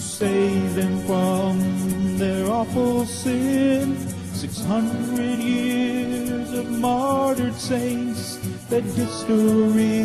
save them from their awful sin. Six hundred years of martyred saints that history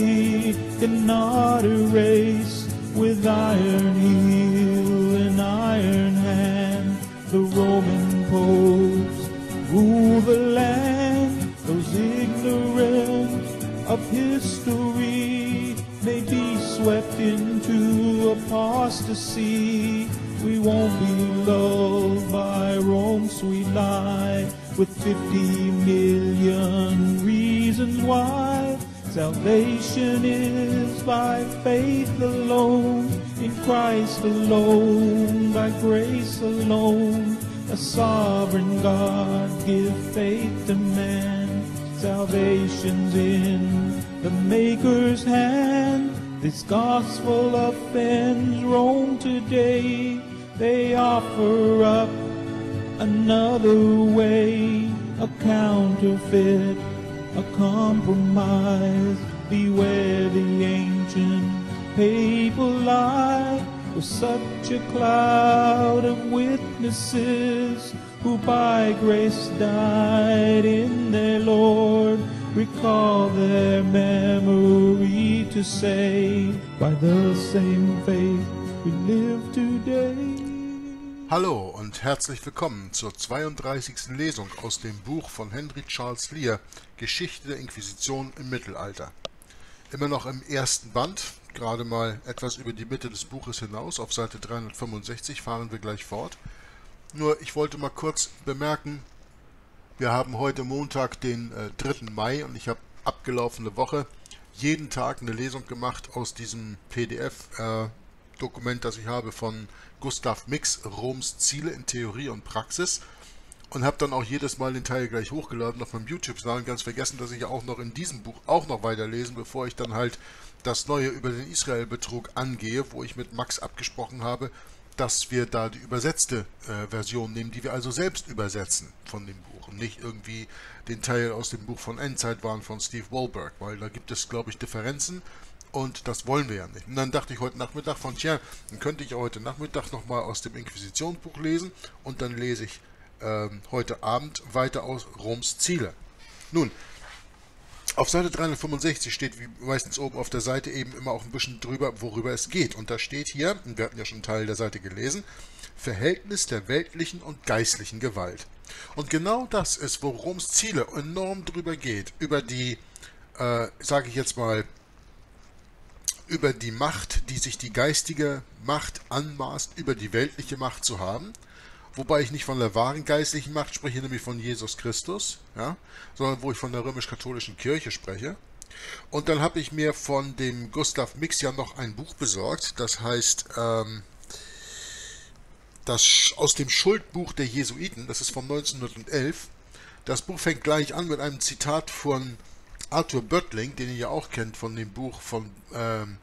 another way, a counterfeit, a compromise. Beware the ancient papal lie. With such a cloud of witnesses who by grace died in their Lord, recall their memory to say, by the same faith we live today. Hallo und herzlich willkommen zur 32. Lesung aus dem Buch von Henry Charles Lear, Geschichte der Inquisition im Mittelalter. Immer noch im ersten Band, gerade mal etwas über die Mitte des Buches hinaus, auf Seite 365 fahren wir gleich fort. Nur, ich wollte mal kurz bemerken, wir haben heute Montag, den äh, 3. Mai und ich habe abgelaufene Woche jeden Tag eine Lesung gemacht aus diesem PDF-Dokument, das ich habe von Gustav Mix, Roms Ziele in Theorie und Praxis. Und habe dann auch jedes Mal den Teil gleich hochgeladen auf meinem YouTube-Kanal und ganz vergessen, dass ich ja auch noch in diesem Buch auch noch weiterlesen, bevor ich dann halt das Neue über den Israel-Betrug angehe, wo ich mit Max abgesprochen habe, dass wir da die übersetzte äh, Version nehmen, die wir also selbst übersetzen von dem Buch. Und nicht irgendwie den Teil aus dem Buch von Endzeitwahn von Steve Wahlberg, weil da gibt es, glaube ich, Differenzen und das wollen wir ja nicht. Und dann dachte ich heute Nachmittag von, tja, dann könnte ich heute Nachmittag nochmal aus dem Inquisitionsbuch lesen und dann lese ich ähm, heute Abend weiter aus Roms Ziele. Nun, auf Seite 365 steht wie meistens oben auf der Seite eben immer auch ein bisschen drüber, worüber es geht. Und da steht hier, und wir hatten ja schon einen Teil der Seite gelesen, Verhältnis der weltlichen und geistlichen Gewalt. Und genau das ist, wo Roms Ziele enorm drüber geht. Über die, äh, sage ich jetzt mal, über die Macht, die sich die geistige Macht anmaßt, über die weltliche Macht zu haben. Wobei ich nicht von der wahren geistlichen Macht spreche, nämlich von Jesus Christus, ja, sondern wo ich von der römisch-katholischen Kirche spreche. Und dann habe ich mir von dem Gustav Mix ja noch ein Buch besorgt, das heißt ähm, das aus dem Schuldbuch der Jesuiten, das ist von 1911. Das Buch fängt gleich an mit einem Zitat von Arthur Böttling, den ihr ja auch kennt von dem Buch von ähm,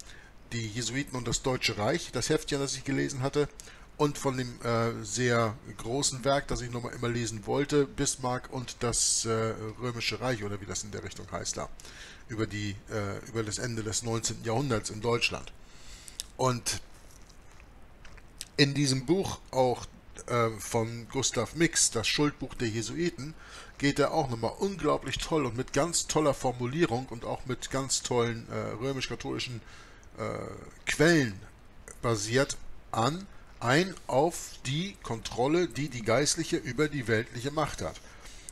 Die Jesuiten und das Deutsche Reich, das Heftchen, das ich gelesen hatte, und von dem äh, sehr großen Werk, das ich nochmal immer lesen wollte, Bismarck und das äh, Römische Reich, oder wie das in der Richtung heißt da, über, die, äh, über das Ende des 19. Jahrhunderts in Deutschland. Und in diesem Buch auch äh, von Gustav Mix, das Schuldbuch der Jesuiten, geht er auch nochmal unglaublich toll und mit ganz toller Formulierung und auch mit ganz tollen äh, römisch-katholischen äh, Quellen basiert an, ein auf die Kontrolle, die die Geistliche über die weltliche Macht hat.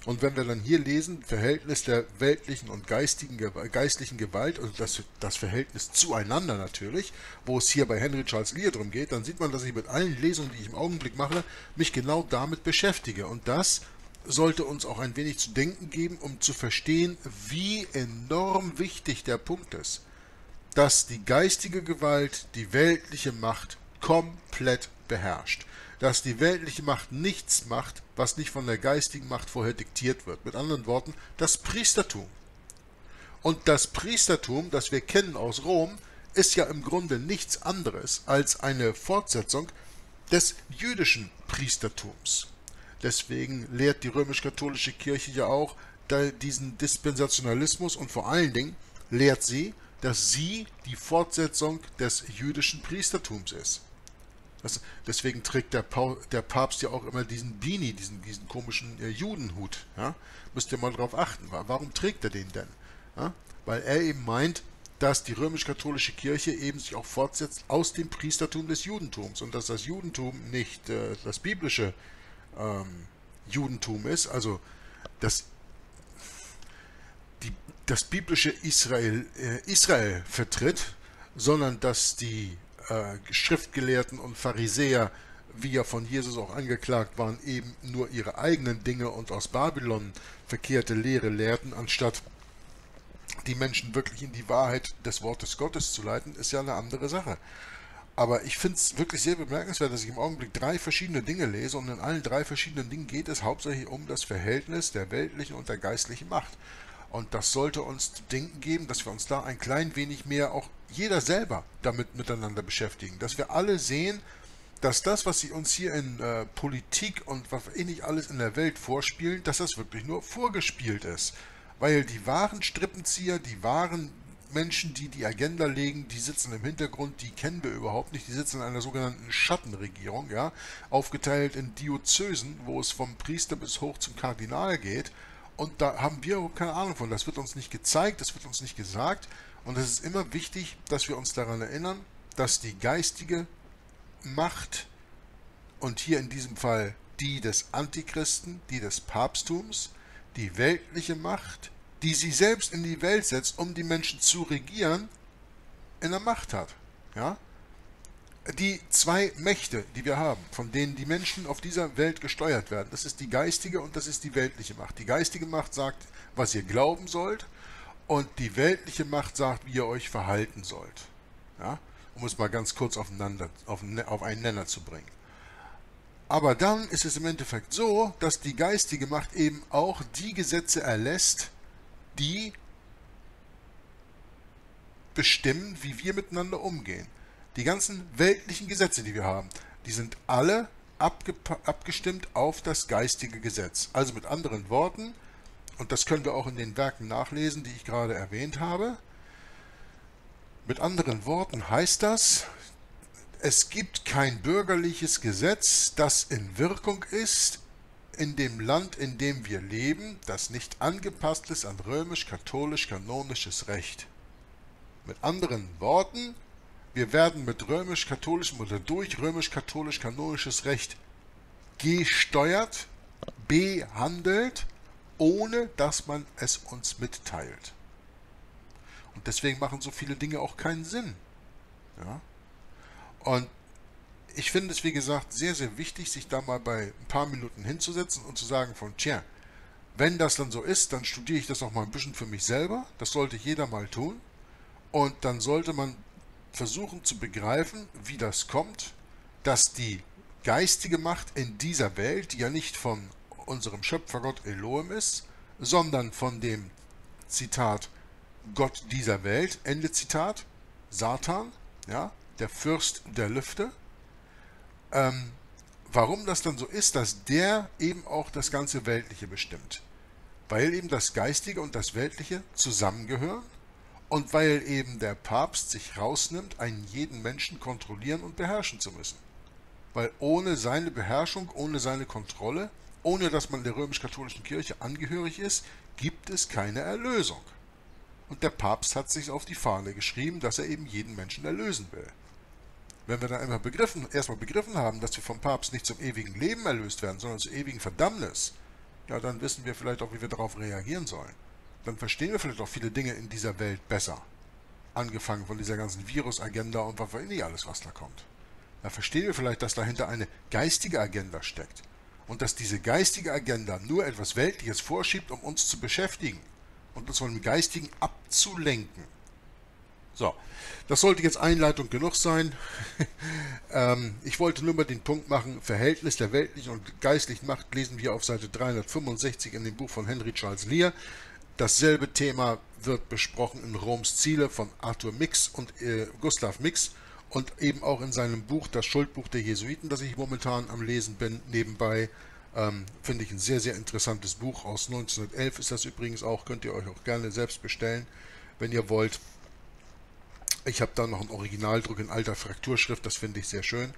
Und wenn wir dann hier lesen, Verhältnis der weltlichen und geistigen, geistlichen Gewalt, also das, das Verhältnis zueinander natürlich, wo es hier bei Henry Charles Lear drum geht, dann sieht man, dass ich mit allen Lesungen, die ich im Augenblick mache, mich genau damit beschäftige. Und das sollte uns auch ein wenig zu denken geben, um zu verstehen, wie enorm wichtig der Punkt ist, dass die geistige Gewalt die weltliche Macht komplett beherrscht dass die weltliche Macht nichts macht, was nicht von der geistigen Macht vorher diktiert wird. Mit anderen Worten, das Priestertum. Und das Priestertum, das wir kennen aus Rom, ist ja im Grunde nichts anderes als eine Fortsetzung des jüdischen Priestertums. Deswegen lehrt die römisch-katholische Kirche ja auch diesen Dispensationalismus und vor allen Dingen lehrt sie, dass sie die Fortsetzung des jüdischen Priestertums ist. Das, deswegen trägt der, pa der, Papst ja auch immer diesen Bini, diesen, diesen komischen äh, Judenhut. Ja? Müsst ihr mal drauf achten. Warum trägt er den denn? Ja? Weil er eben meint, dass die römisch-katholische Kirche eben sich auch fortsetzt aus dem Priestertum des Judentums und dass das Judentum nicht äh, das biblische ähm, Judentum ist, also das, die, das biblische Israel, äh, Israel vertritt, sondern dass die äh, Schriftgelehrten und Pharisäer, wie ja von Jesus auch angeklagt waren, eben nur ihre eigenen Dinge und aus Babylon verkehrte Lehre lehrten, anstatt die Menschen wirklich in die Wahrheit des Wortes Gottes zu leiten, ist ja eine andere Sache. Aber ich finde es wirklich sehr bemerkenswert, dass ich im Augenblick drei verschiedene Dinge lese und in allen drei verschiedenen Dingen geht es hauptsächlich um das Verhältnis der weltlichen und der geistlichen Macht. Und das sollte uns zu denken geben, dass wir uns da ein klein wenig mehr, auch jeder selber, damit miteinander beschäftigen. Dass wir alle sehen, dass das, was sie uns hier in äh, Politik und was nicht alles in der Welt vorspielen, dass das wirklich nur vorgespielt ist. Weil die wahren Strippenzieher, die wahren Menschen, die die Agenda legen, die sitzen im Hintergrund, die kennen wir überhaupt nicht. Die sitzen in einer sogenannten Schattenregierung, ja, aufgeteilt in Diözesen, wo es vom Priester bis hoch zum Kardinal geht. Und da haben wir keine Ahnung von. Das wird uns nicht gezeigt, das wird uns nicht gesagt. Und es ist immer wichtig, dass wir uns daran erinnern, dass die geistige Macht und hier in diesem Fall die des Antichristen, die des Papsttums, die weltliche Macht, die sie selbst in die Welt setzt, um die Menschen zu regieren, in der Macht hat. Ja? die zwei Mächte, die wir haben, von denen die Menschen auf dieser Welt gesteuert werden, das ist die geistige und das ist die weltliche Macht. Die geistige Macht sagt, was ihr glauben sollt, und die weltliche Macht sagt, wie ihr euch verhalten sollt. Ja? Um es mal ganz kurz aufeinander, auf, auf einen Nenner zu bringen. Aber dann ist es im Endeffekt so, dass die geistige Macht eben auch die Gesetze erlässt, die bestimmen, wie wir miteinander umgehen. Die ganzen weltlichen Gesetze, die wir haben, die sind alle abgestimmt auf das geistige Gesetz. Also mit anderen Worten, und das können wir auch in den Werken nachlesen, die ich gerade erwähnt habe, mit anderen Worten heißt das, es gibt kein bürgerliches Gesetz, das in Wirkung ist in dem Land, in dem wir leben, das nicht angepasst ist an römisch-katholisch-kanonisches Recht. Mit anderen Worten, wir werden mit römisch-katholischem oder durch römisch-katholisch-kanonisches Recht gesteuert, behandelt, ohne dass man es uns mitteilt. Und deswegen machen so viele Dinge auch keinen Sinn. Ja? Und ich finde es, wie gesagt, sehr, sehr wichtig, sich da mal bei ein paar Minuten hinzusetzen und zu sagen von, tja, wenn das dann so ist, dann studiere ich das auch mal ein bisschen für mich selber. Das sollte jeder mal tun. Und dann sollte man versuchen zu begreifen, wie das kommt, dass die geistige Macht in dieser Welt, die ja nicht von unserem Schöpfergott Elohim ist, sondern von dem Zitat Gott dieser Welt, Ende Zitat, Satan, ja, der Fürst der Lüfte, ähm, warum das dann so ist, dass der eben auch das ganze Weltliche bestimmt. Weil eben das Geistige und das Weltliche zusammengehören und weil eben der Papst sich rausnimmt, einen jeden Menschen kontrollieren und beherrschen zu müssen. Weil ohne seine Beherrschung, ohne seine Kontrolle ohne dass man der römisch-katholischen Kirche angehörig ist, gibt es keine Erlösung. Und der Papst hat sich auf die Fahne geschrieben, dass er eben jeden Menschen erlösen will. Wenn wir dann einmal begriffen, erstmal begriffen haben, dass wir vom Papst nicht zum ewigen Leben erlöst werden, sondern zur ewigen Verdammnis, ja, dann wissen wir vielleicht auch, wie wir darauf reagieren sollen. Dann verstehen wir vielleicht auch viele Dinge in dieser Welt besser. Angefangen von dieser ganzen Virus-Agenda und was weiß ich alles, was da kommt. Da verstehen wir vielleicht, dass dahinter eine geistige Agenda steckt. Und dass diese geistige Agenda nur etwas Weltliches vorschiebt, um uns zu beschäftigen und uns von dem Geistigen abzulenken. So, das sollte jetzt Einleitung genug sein. ähm, ich wollte nur mal den Punkt machen, Verhältnis der weltlichen und geistlichen Macht lesen wir auf Seite 365 in dem Buch von Henry Charles Lear. Dasselbe Thema wird besprochen in Roms Ziele von Arthur Mix und äh, Gustav Mix und eben auch in seinem Buch, das Schuldbuch der Jesuiten, das ich momentan am Lesen bin, nebenbei. Ähm, Finde ich ein sehr, sehr interessantes Buch. Aus 1911 ist das übrigens auch, könnt ihr euch auch gerne selbst bestellen, wenn ihr wollt. Ich habe da noch einen Originaldruck in alter Frakturschrift, das finde ich sehr schön.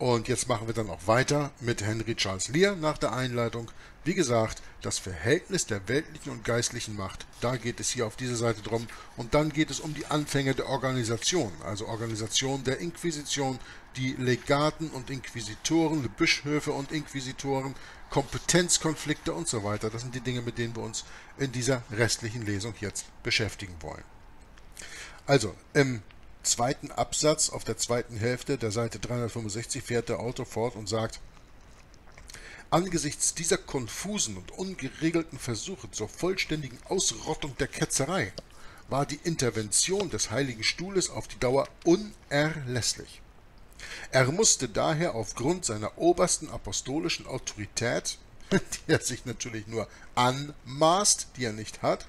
Und jetzt machen wir dann auch weiter mit Henry Charles Lear nach der Einleitung. Wie gesagt, das Verhältnis der weltlichen und geistlichen Macht, da geht es hier auf dieser Seite drum. Und dann geht es um die Anfänge der Organisation, also Organisation der Inquisition, die Legaten und Inquisitoren, Bischöfe und Inquisitoren, Kompetenzkonflikte und so weiter. Das sind die Dinge, mit denen wir uns in dieser restlichen Lesung jetzt beschäftigen wollen. Also, im zweiten Absatz auf der zweiten Hälfte der Seite 365 fährt der Autor fort und sagt, Angesichts dieser konfusen und ungeregelten Versuche zur vollständigen Ausrottung der Ketzerei war die Intervention des Heiligen Stuhles auf die Dauer unerlässlich. Er musste daher aufgrund seiner obersten apostolischen Autorität, die er sich natürlich nur anmaßt, die er nicht hat,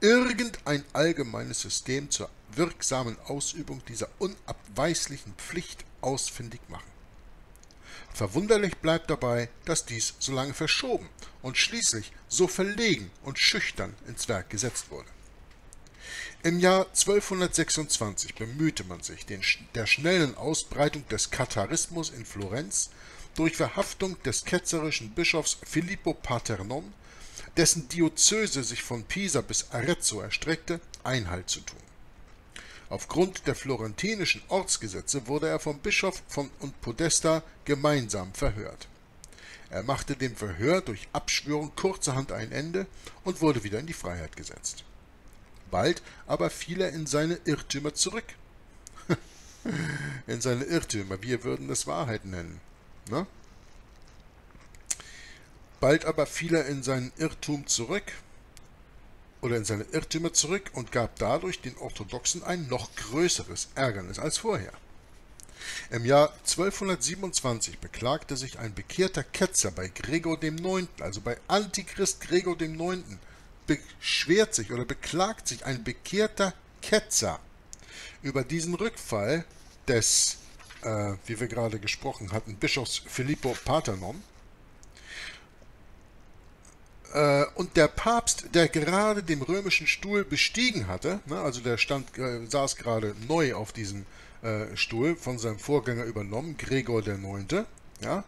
irgendein allgemeines System zur wirksamen Ausübung dieser unabweislichen Pflicht ausfindig machen. Verwunderlich bleibt dabei, dass dies so lange verschoben und schließlich so verlegen und schüchtern ins Werk gesetzt wurde. Im Jahr 1226 bemühte man sich, den, der schnellen Ausbreitung des Katharismus in Florenz durch Verhaftung des ketzerischen Bischofs Filippo Paternon, dessen Diözese sich von Pisa bis Arezzo erstreckte, Einhalt zu tun. Aufgrund der florentinischen Ortsgesetze wurde er vom Bischof von und Podesta gemeinsam verhört. Er machte dem Verhör durch Abschwörung kurzerhand ein Ende und wurde wieder in die Freiheit gesetzt. Bald aber fiel er in seine Irrtümer zurück. in seine Irrtümer, wir würden es Wahrheit nennen. Ne? Bald aber fiel er in seinen Irrtum zurück oder in seine Irrtümer zurück und gab dadurch den Orthodoxen ein noch größeres Ärgernis als vorher. Im Jahr 1227 beklagte sich ein bekehrter Ketzer bei Gregor IX., also bei Antichrist Gregor IX., beschwert sich oder beklagt sich ein bekehrter Ketzer über diesen Rückfall des, äh, wie wir gerade gesprochen hatten, Bischofs Filippo Paternon, und der Papst, der gerade den römischen Stuhl bestiegen hatte, ne, also der stand, äh, saß gerade neu auf diesem äh, Stuhl, von seinem Vorgänger übernommen, Gregor IX., ja,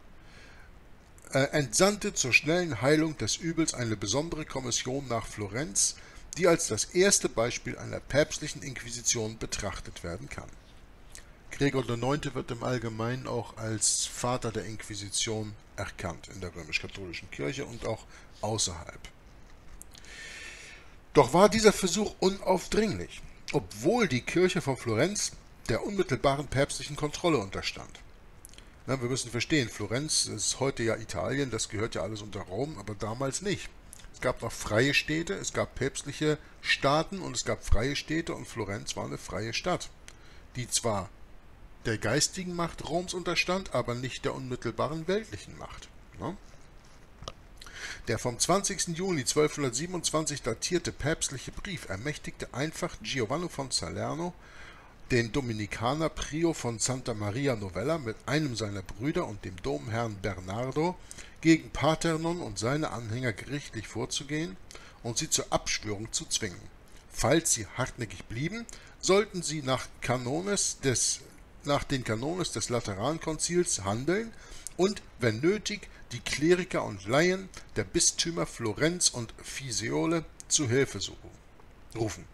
äh, entsandte zur schnellen Heilung des Übels eine besondere Kommission nach Florenz, die als das erste Beispiel einer päpstlichen Inquisition betrachtet werden kann. Gregor IX. wird im Allgemeinen auch als Vater der Inquisition erkannt in der römisch-katholischen Kirche und auch außerhalb. Doch war dieser Versuch unaufdringlich, obwohl die Kirche von Florenz der unmittelbaren päpstlichen Kontrolle unterstand. Na, wir müssen verstehen, Florenz ist heute ja Italien, das gehört ja alles unter Rom, aber damals nicht. Es gab noch freie Städte, es gab päpstliche Staaten und es gab freie Städte und Florenz war eine freie Stadt, die zwar der geistigen Macht Roms unterstand, aber nicht der unmittelbaren weltlichen Macht. Ne? Der vom 20. Juni 1227 datierte päpstliche Brief ermächtigte einfach Giovanni von Salerno, den Dominikaner Prio von Santa Maria Novella mit einem seiner Brüder und dem Domherrn Bernardo gegen Paternon und seine Anhänger gerichtlich vorzugehen und sie zur Abschwörung zu zwingen. Falls sie hartnäckig blieben, sollten sie nach Kanones des nach den Kanones des Laterankonzils handeln und, wenn nötig, die Kleriker und Laien der Bistümer Florenz und Fiesole zu Hilfe rufen.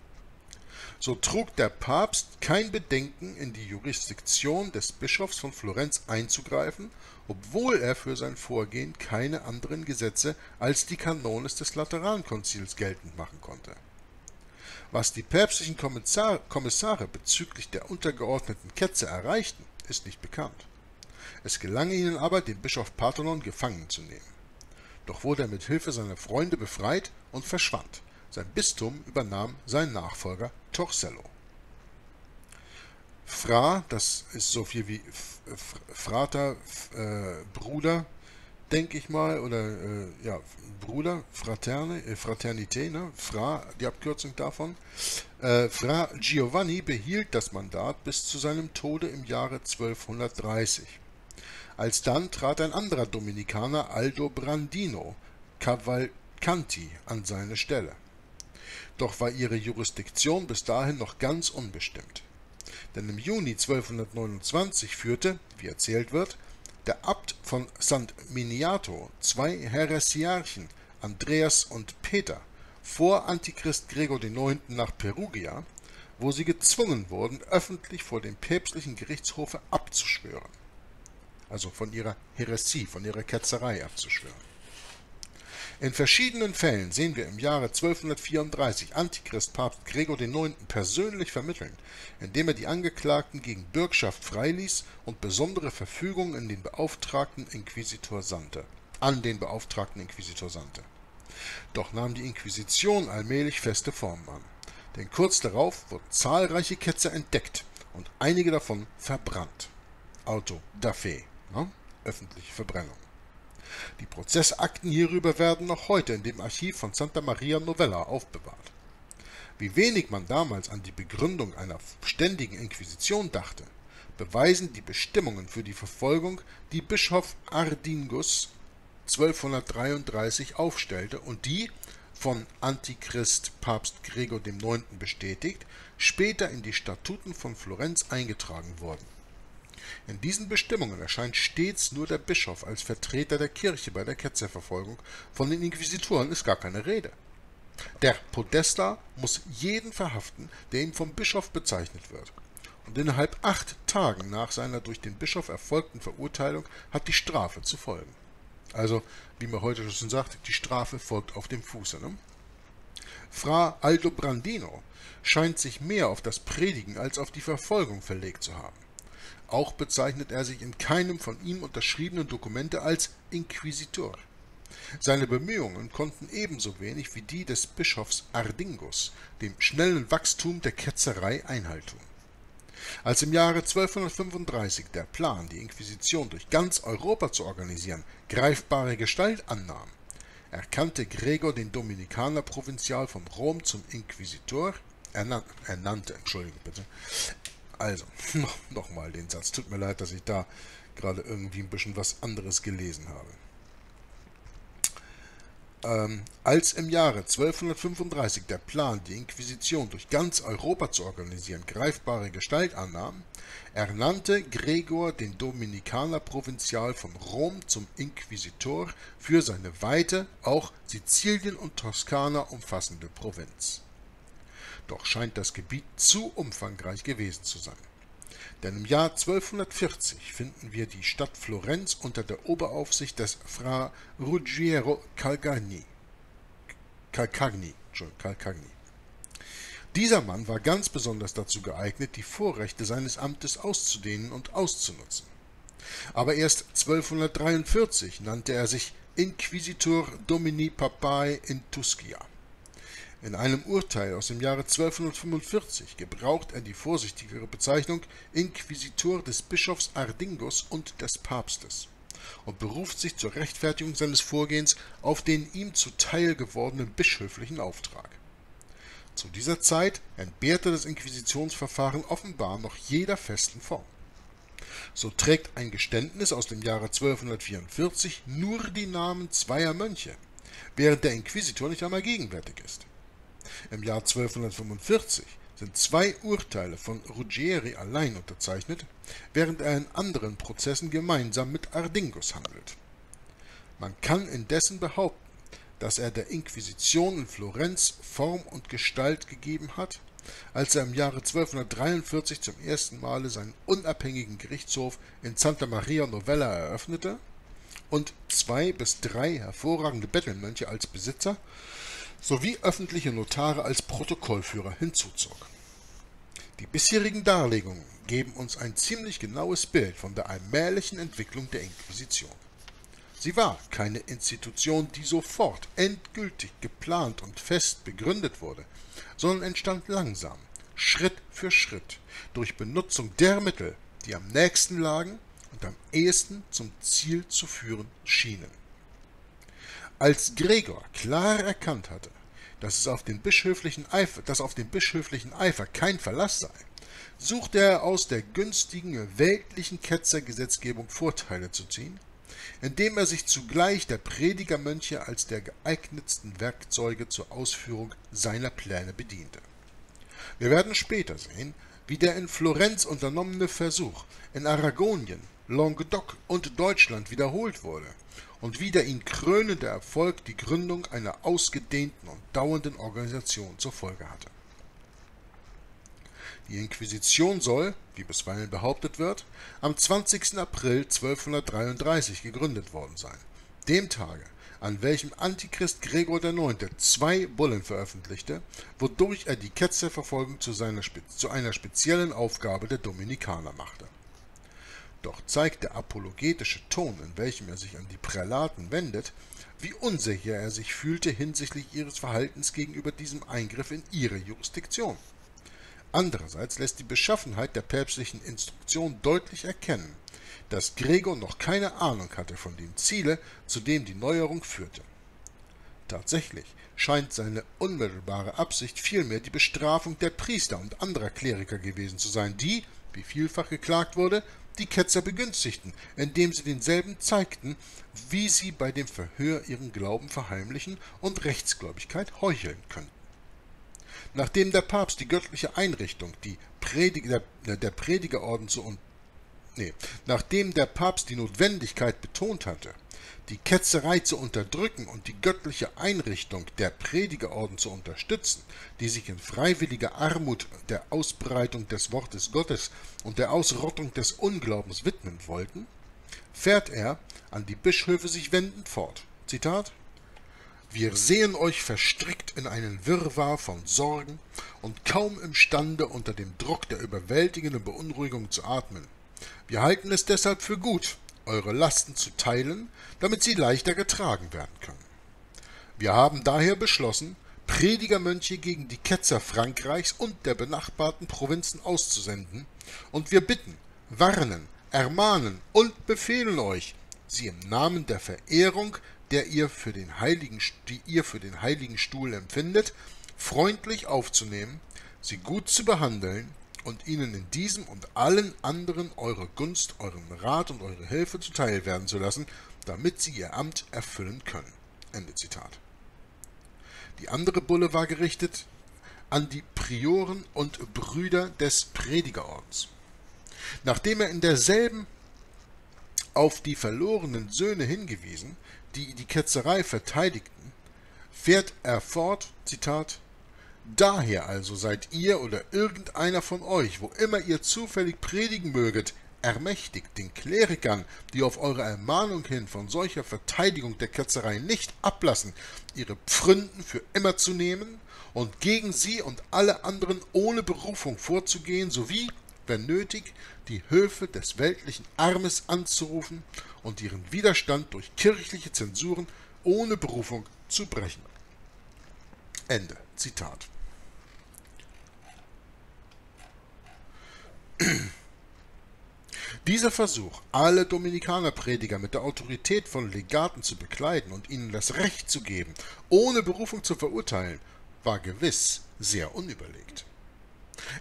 So trug der Papst kein Bedenken, in die Jurisdiktion des Bischofs von Florenz einzugreifen, obwohl er für sein Vorgehen keine anderen Gesetze als die Kanones des Laterankonzils geltend machen konnte. Was die päpstlichen Kommissare bezüglich der untergeordneten Ketzer erreichten, ist nicht bekannt. Es gelang ihnen aber, den Bischof Parthenon gefangen zu nehmen. Doch wurde er mit Hilfe seiner Freunde befreit und verschwand. Sein Bistum übernahm sein Nachfolger Torcello. Fra, das ist so viel wie Frater, äh, Bruder, denke ich mal, oder äh, ja, Bruder, Fraterne, äh, Fraternité, ne? Fra, die Abkürzung davon. Äh, Fra Giovanni behielt das Mandat bis zu seinem Tode im Jahre 1230. Alsdann trat ein anderer Dominikaner, Aldo Brandino Cavalcanti, an seine Stelle. Doch war ihre Jurisdiktion bis dahin noch ganz unbestimmt. Denn im Juni 1229 führte, wie erzählt wird, der Abt von St. Miniato zwei Heresiarchen, Andreas und Peter, vor Antichrist Gregor IX. nach Perugia, wo sie gezwungen wurden, öffentlich vor dem päpstlichen Gerichtshofe abzuschwören also von ihrer Häresie, von ihrer Ketzerei abzuschwören. In verschiedenen Fällen sehen wir im Jahre 1234 Antichrist Papst Gregor IX. persönlich vermitteln, indem er die Angeklagten gegen Bürgschaft freiließ und besondere Verfügungen in den beauftragten Inquisitor sandte, an den beauftragten Inquisitor sandte. Doch nahm die Inquisition allmählich feste Formen an, denn kurz darauf wurden zahlreiche Ketzer entdeckt und einige davon verbrannt. Auto da fe ne? öffentliche Verbrennung. Die Prozessakten hierüber werden noch heute in dem Archiv von Santa Maria Novella aufbewahrt. Wie wenig man damals an die Begründung einer ständigen Inquisition dachte, beweisen die Bestimmungen für die Verfolgung, die Bischof Ardingus 1233 aufstellte und die, von Antichrist Papst Gregor IX. bestätigt, später in die Statuten von Florenz eingetragen wurden in diesen Bestimmungen erscheint stets nur der Bischof als Vertreter der Kirche bei der Ketzerverfolgung, von den Inquisitoren ist gar keine Rede. Der Podesta muss jeden verhaften, der ihm vom Bischof bezeichnet wird. Und innerhalb acht Tagen nach seiner durch den Bischof erfolgten Verurteilung hat die Strafe zu folgen. Also, wie man heute schon sagt, die Strafe folgt auf dem Fuße. Ne? Fra Aldo Brandino scheint sich mehr auf das Predigen als auf die Verfolgung verlegt zu haben. Auch bezeichnet er sich in keinem von ihm unterschriebenen Dokumente als Inquisitor. Seine Bemühungen konnten ebenso wenig wie die des Bischofs Ardingus dem schnellen Wachstum der Ketzerei Einhalt tun. Als im Jahre 1235 der Plan, die Inquisition durch ganz Europa zu organisieren, greifbare Gestalt annahm, erkannte Gregor den Dominikaner Provinzial von Rom zum Inquisitor, ernannte, Entschuldigung bitte, also, nochmal den Satz. Tut mir leid, dass ich da gerade irgendwie ein bisschen was anderes gelesen habe. Ähm, als im Jahre 1235 der Plan, die Inquisition durch ganz Europa zu organisieren, greifbare Gestalt annahm, ernannte Gregor den Dominikaner Provinzial von Rom zum Inquisitor für seine weite, auch Sizilien und Toskana umfassende Provinz. Doch scheint das Gebiet zu umfangreich gewesen zu sein. Denn im Jahr 1240 finden wir die Stadt Florenz unter der Oberaufsicht des Fra Ruggiero Calcagni. Calcagni, Calcagni. Dieser Mann war ganz besonders dazu geeignet, die Vorrechte seines Amtes auszudehnen und auszunutzen. Aber erst 1243 nannte er sich Inquisitor Domini Papae in Tuschia. In einem Urteil aus dem Jahre 1245 gebraucht er die vorsichtigere Bezeichnung Inquisitor des Bischofs Ardingos und des Papstes und beruft sich zur Rechtfertigung seines Vorgehens auf den ihm zuteil gewordenen bischöflichen Auftrag. Zu dieser Zeit entbehrte das Inquisitionsverfahren offenbar noch jeder festen Form. So trägt ein Geständnis aus dem Jahre 1244 nur die Namen zweier Mönche, während der Inquisitor nicht einmal gegenwärtig ist. Im Jahr 1245 sind zwei Urteile von Ruggieri allein unterzeichnet, während er in anderen Prozessen gemeinsam mit Ardingos handelt. Man kann indessen behaupten, dass er der Inquisition in Florenz Form und Gestalt gegeben hat, als er im Jahre 1243 zum ersten Male seinen unabhängigen Gerichtshof in Santa Maria Novella eröffnete und zwei bis drei hervorragende Bettelmönche als Besitzer sowie öffentliche Notare als Protokollführer hinzuzog. Die bisherigen Darlegungen geben uns ein ziemlich genaues Bild von der allmählichen Entwicklung der Inquisition. Sie war keine Institution, die sofort endgültig geplant und fest begründet wurde, sondern entstand langsam, Schritt für Schritt, durch Benutzung der Mittel, die am nächsten lagen und am ehesten zum Ziel zu führen schienen. Als Gregor klar erkannt hatte, dass, es auf den bischöflichen Eifer, dass auf den bischöflichen Eifer kein Verlass sei, suchte er aus der günstigen weltlichen Ketzergesetzgebung Vorteile zu ziehen, indem er sich zugleich der Predigermönche als der geeignetsten Werkzeuge zur Ausführung seiner Pläne bediente. Wir werden später sehen, wie der in Florenz unternommene Versuch in Aragonien, Languedoc und Deutschland wiederholt wurde und wie der ihn krönende Erfolg die Gründung einer ausgedehnten und dauernden Organisation zur Folge hatte. Die Inquisition soll, wie bisweilen behauptet wird, am 20. April 1233 gegründet worden sein, dem Tage, an welchem Antichrist Gregor IX. zwei Bullen veröffentlichte, wodurch er die Ketzerverfolgung zu, seiner, zu einer speziellen Aufgabe der Dominikaner machte. Doch zeigt der apologetische Ton, in welchem er sich an die Prälaten wendet, wie unsicher er sich fühlte hinsichtlich ihres Verhaltens gegenüber diesem Eingriff in ihre Jurisdiktion. Andererseits lässt die Beschaffenheit der päpstlichen Instruktion deutlich erkennen, dass Gregor noch keine Ahnung hatte von dem Ziele, zu dem die Neuerung führte. Tatsächlich scheint seine unmittelbare Absicht vielmehr die Bestrafung der Priester und anderer Kleriker gewesen zu sein, die, wie vielfach geklagt wurde, die Ketzer begünstigten, indem sie denselben zeigten, wie sie bei dem Verhör ihren Glauben verheimlichen und Rechtsgläubigkeit heucheln könnten. Nachdem der Papst die göttliche Einrichtung, die Prediger, der, der Predigerorden zu und nee, nachdem der Papst die Notwendigkeit betont hatte, die Ketzerei zu unterdrücken und die göttliche Einrichtung der Predigerorden zu unterstützen, die sich in freiwilliger Armut der Ausbreitung des Wortes Gottes und der Ausrottung des Unglaubens widmen wollten, fährt er, an die Bischöfe sich wendend, fort. Zitat wir sehen euch verstrickt in einen Wirrwarr von Sorgen und kaum imstande, unter dem Druck der überwältigenden Beunruhigung zu atmen. Wir halten es deshalb für gut, eure Lasten zu teilen, damit sie leichter getragen werden können. Wir haben daher beschlossen, Predigermönche gegen die Ketzer Frankreichs und der benachbarten Provinzen auszusenden, und wir bitten, warnen, ermahnen und befehlen euch, sie im Namen der Verehrung der ihr für den heiligen, die ihr für den heiligen Stuhl empfindet, freundlich aufzunehmen, sie gut zu behandeln und ihnen in diesem und allen anderen eure Gunst, euren Rat und eure Hilfe zuteil werden zu lassen, damit sie ihr Amt erfüllen können. Ende Zitat. Die andere Bulle war gerichtet an die Prioren und Brüder des Predigerordens. Nachdem er in derselben auf die verlorenen Söhne hingewiesen, die die Ketzerei verteidigten, fährt er fort, Zitat, Daher also seid ihr oder irgendeiner von euch, wo immer ihr zufällig predigen möget, ermächtigt den Klerikern, die auf eure Ermahnung hin von solcher Verteidigung der Ketzerei nicht ablassen, ihre Pfründen für immer zu nehmen und gegen sie und alle anderen ohne Berufung vorzugehen, sowie, wenn nötig, die Höfe des weltlichen Armes anzurufen und ihren Widerstand durch kirchliche Zensuren ohne Berufung zu brechen. Ende Zitat. Dieser Versuch, alle Dominikanerprediger mit der Autorität von Legaten zu bekleiden und ihnen das Recht zu geben, ohne Berufung zu verurteilen, war gewiss sehr unüberlegt.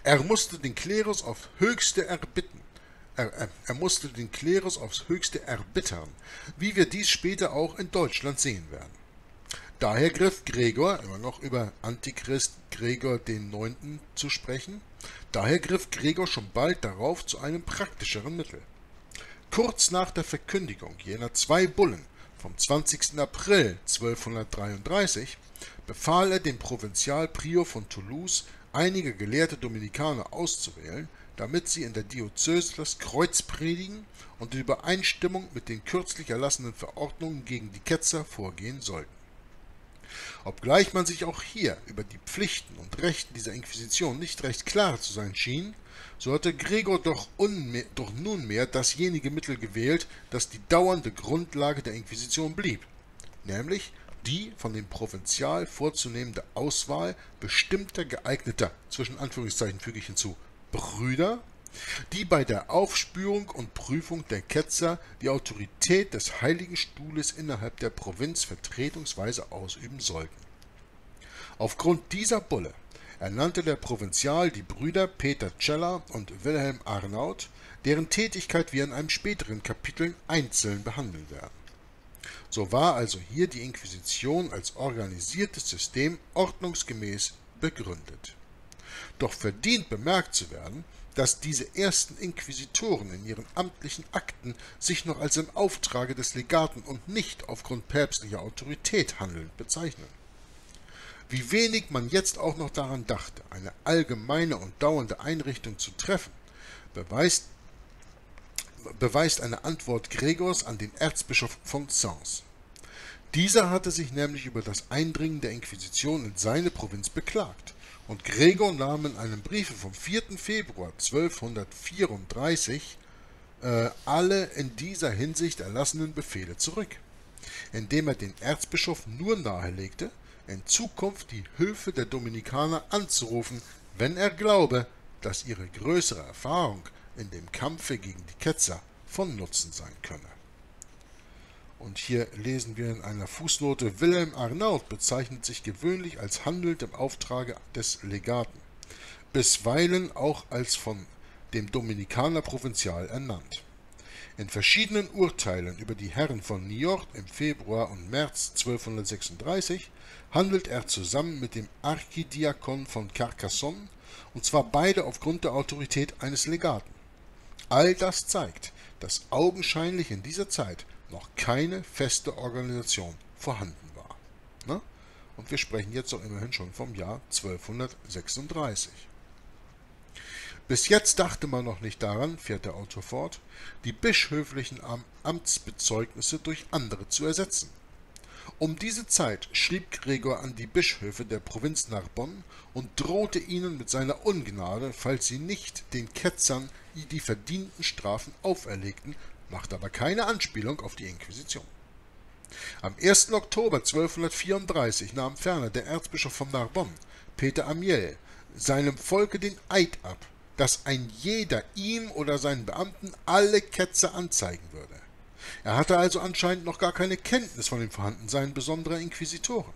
Er musste den Klerus auf höchste erbitten, er, er, musste den Klerus aufs höchste erbittern, wie wir dies später auch in Deutschland sehen werden. Daher griff Gregor, immer noch über Antichrist Gregor Neunten zu sprechen, daher griff Gregor schon bald darauf zu einem praktischeren Mittel. Kurz nach der Verkündigung jener zwei Bullen vom 20. April 1233 befahl er dem Provinzialprior von Toulouse, einige gelehrte Dominikaner auszuwählen, damit sie in der Diözese das Kreuz predigen und in Übereinstimmung mit den kürzlich erlassenen Verordnungen gegen die Ketzer vorgehen sollten. Obgleich man sich auch hier über die Pflichten und Rechten dieser Inquisition nicht recht klar zu sein schien, so hatte Gregor doch, doch nunmehr dasjenige Mittel gewählt, das die dauernde Grundlage der Inquisition blieb, nämlich die von dem Provinzial vorzunehmende Auswahl bestimmter geeigneter, zwischen Anführungszeichen füge ich hinzu, Brüder, die bei der Aufspürung und Prüfung der Ketzer die Autorität des Heiligen Stuhles innerhalb der Provinz vertretungsweise ausüben sollten. Aufgrund dieser Bulle ernannte der Provinzial die Brüder Peter Celler und Wilhelm Arnaud, deren Tätigkeit wir in einem späteren Kapitel einzeln behandeln werden. So war also hier die Inquisition als organisiertes System ordnungsgemäß begründet. Doch verdient bemerkt zu werden, dass diese ersten Inquisitoren in ihren amtlichen Akten sich noch als im Auftrage des Legaten und nicht aufgrund päpstlicher Autorität handelnd bezeichnen. Wie wenig man jetzt auch noch daran dachte, eine allgemeine und dauernde Einrichtung zu treffen, beweist, beweist eine Antwort Gregors an den Erzbischof von Sens. Dieser hatte sich nämlich über das Eindringen der Inquisition in seine Provinz beklagt, und Gregor nahm in einem Briefe vom 4. Februar 1234 äh, alle in dieser Hinsicht erlassenen Befehle zurück, indem er den Erzbischof nur nahelegte, in Zukunft die Hilfe der Dominikaner anzurufen, wenn er glaube, dass ihre größere Erfahrung in dem Kampfe gegen die Ketzer von Nutzen sein könne. Und hier lesen wir in einer Fußnote, Wilhelm Arnaud bezeichnet sich gewöhnlich als handelnd im Auftrage des Legaten, bisweilen auch als von dem Dominikaner Provinzial ernannt. In verschiedenen Urteilen über die Herren von Niort im Februar und März 1236 handelt er zusammen mit dem Archidiakon von Carcassonne, und zwar beide aufgrund der Autorität eines Legaten. All das zeigt, dass augenscheinlich in dieser Zeit noch keine feste Organisation vorhanden war. Ne? Und wir sprechen jetzt doch immerhin schon vom Jahr 1236. Bis jetzt dachte man noch nicht daran, fährt der Autor fort, die bischöflichen Amtsbezeugnisse durch andere zu ersetzen. Um diese Zeit schrieb Gregor an die Bischöfe der Provinz Narbonne und drohte ihnen mit seiner Ungnade, falls sie nicht den Ketzern die verdienten Strafen auferlegten, macht aber keine Anspielung auf die Inquisition. Am 1. Oktober 1234 nahm ferner der Erzbischof von Narbonne, Peter Amiel, seinem Volke den Eid ab, dass ein jeder ihm oder seinen Beamten alle Ketzer anzeigen würde. Er hatte also anscheinend noch gar keine Kenntnis von dem Vorhandensein besonderer Inquisitoren.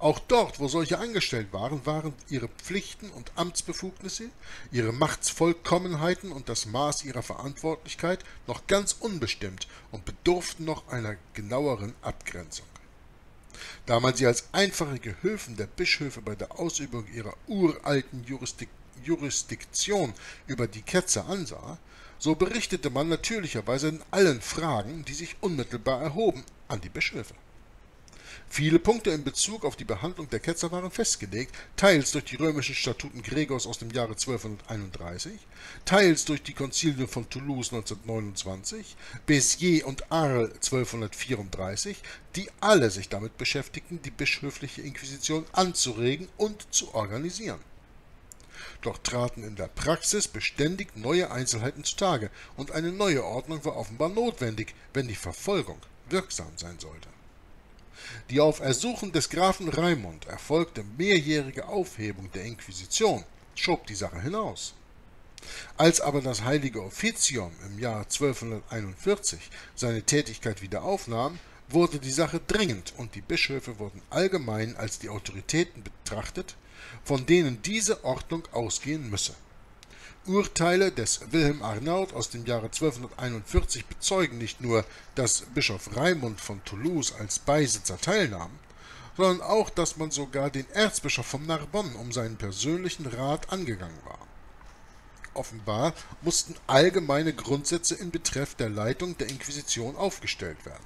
Auch dort, wo solche angestellt waren, waren ihre Pflichten und Amtsbefugnisse, ihre Machtsvollkommenheiten und das Maß ihrer Verantwortlichkeit noch ganz unbestimmt und bedurften noch einer genaueren Abgrenzung. Da man sie als einfache Gehilfen der Bischöfe bei der Ausübung ihrer uralten Jurisdik Jurisdiktion über die Ketzer ansah, so berichtete man natürlicherweise in allen Fragen, die sich unmittelbar erhoben, an die Bischöfe. Viele Punkte in Bezug auf die Behandlung der Ketzer waren festgelegt, teils durch die römischen Statuten Gregors aus dem Jahre 1231, teils durch die Konzilien von Toulouse 1929, Béziers und Arles 1234, die alle sich damit beschäftigten, die bischöfliche Inquisition anzuregen und zu organisieren. Doch traten in der Praxis beständig neue Einzelheiten zutage, und eine neue Ordnung war offenbar notwendig, wenn die Verfolgung wirksam sein sollte. Die auf Ersuchen des Grafen Raimund erfolgte mehrjährige Aufhebung der Inquisition schob die Sache hinaus. Als aber das heilige Offizium im Jahr 1241 seine Tätigkeit wieder aufnahm, wurde die Sache dringend und die Bischöfe wurden allgemein als die Autoritäten betrachtet, von denen diese Ordnung ausgehen müsse Urteile des Wilhelm Arnaud aus dem Jahre 1241 bezeugen nicht nur, dass Bischof Raimund von Toulouse als Beisitzer teilnahm, sondern auch, dass man sogar den Erzbischof von Narbonne um seinen persönlichen Rat angegangen war. Offenbar mussten allgemeine Grundsätze in Betreff der Leitung der Inquisition aufgestellt werden.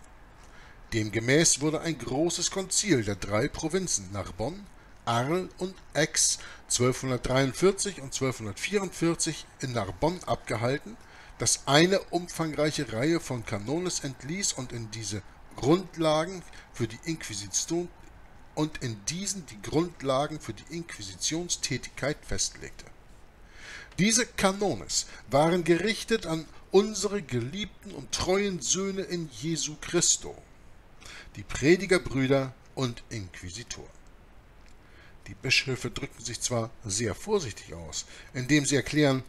Demgemäß wurde ein großes Konzil der drei Provinzen Narbonne, Arles und Aix 1243 und 1244 in Narbonne abgehalten, das eine umfangreiche Reihe von Kanones entließ und in diese Grundlagen für die Inquisition und in diesen die Grundlagen für die Inquisitionstätigkeit festlegte. Diese Kanones waren gerichtet an unsere geliebten und treuen Söhne in Jesu Christo, die Predigerbrüder und Inquisitoren. Die Bischöfe drücken sich zwar sehr vorsichtig aus, indem sie erklären,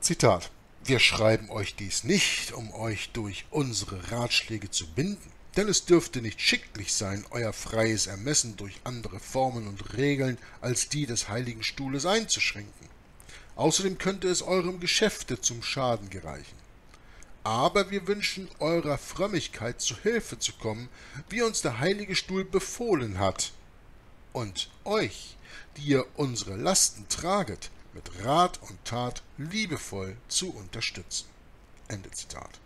Zitat, wir schreiben euch dies nicht, um euch durch unsere Ratschläge zu binden, denn es dürfte nicht schicklich sein, euer freies Ermessen durch andere Formen und Regeln als die des Heiligen Stuhles einzuschränken. Außerdem könnte es eurem Geschäfte zum Schaden gereichen. Aber wir wünschen eurer Frömmigkeit zu Hilfe zu kommen, wie uns der Heilige Stuhl befohlen hat, und euch, die ihr unsere Lasten traget, mit Rat und Tat liebevoll zu unterstützen. Ende Zitat.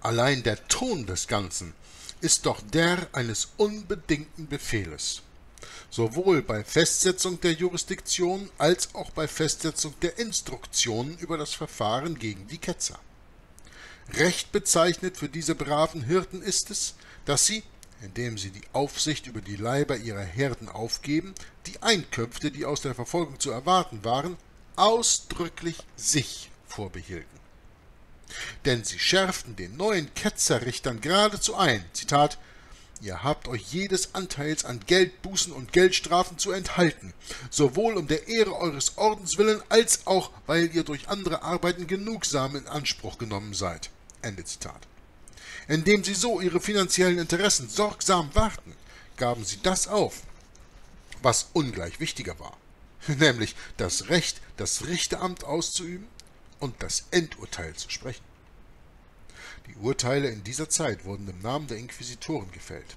Allein der Ton des Ganzen ist doch der eines unbedingten Befehles, sowohl bei Festsetzung der Jurisdiktion als auch bei Festsetzung der Instruktionen über das Verfahren gegen die Ketzer. Recht bezeichnet für diese braven Hirten ist es, dass sie, indem sie die Aufsicht über die Leiber ihrer Herden aufgeben, die Einkünfte, die aus der Verfolgung zu erwarten waren, ausdrücklich sich vorbehielten. Denn sie schärften den neuen Ketzerrichtern geradezu ein, Zitat, Ihr habt euch jedes Anteils an Geldbußen und Geldstrafen zu enthalten, sowohl um der Ehre eures Ordens willen, als auch, weil ihr durch andere Arbeiten genugsam in Anspruch genommen seid. Ende Zitat. Indem sie so ihre finanziellen Interessen sorgsam wahrten, gaben sie das auf, was ungleich wichtiger war, nämlich das Recht, das Richteramt auszuüben und das Endurteil zu sprechen. Die Urteile in dieser Zeit wurden im Namen der Inquisitoren gefällt.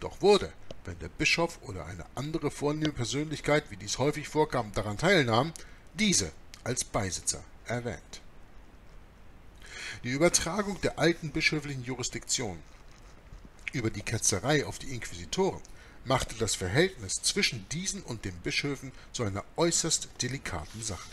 Doch wurde, wenn der Bischof oder eine andere vornehme Persönlichkeit, wie dies häufig vorkam, daran teilnahm, diese als Beisitzer erwähnt. Die Übertragung der alten bischöflichen Jurisdiktion über die Ketzerei auf die Inquisitoren machte das Verhältnis zwischen diesen und den Bischöfen zu einer äußerst delikaten Sache.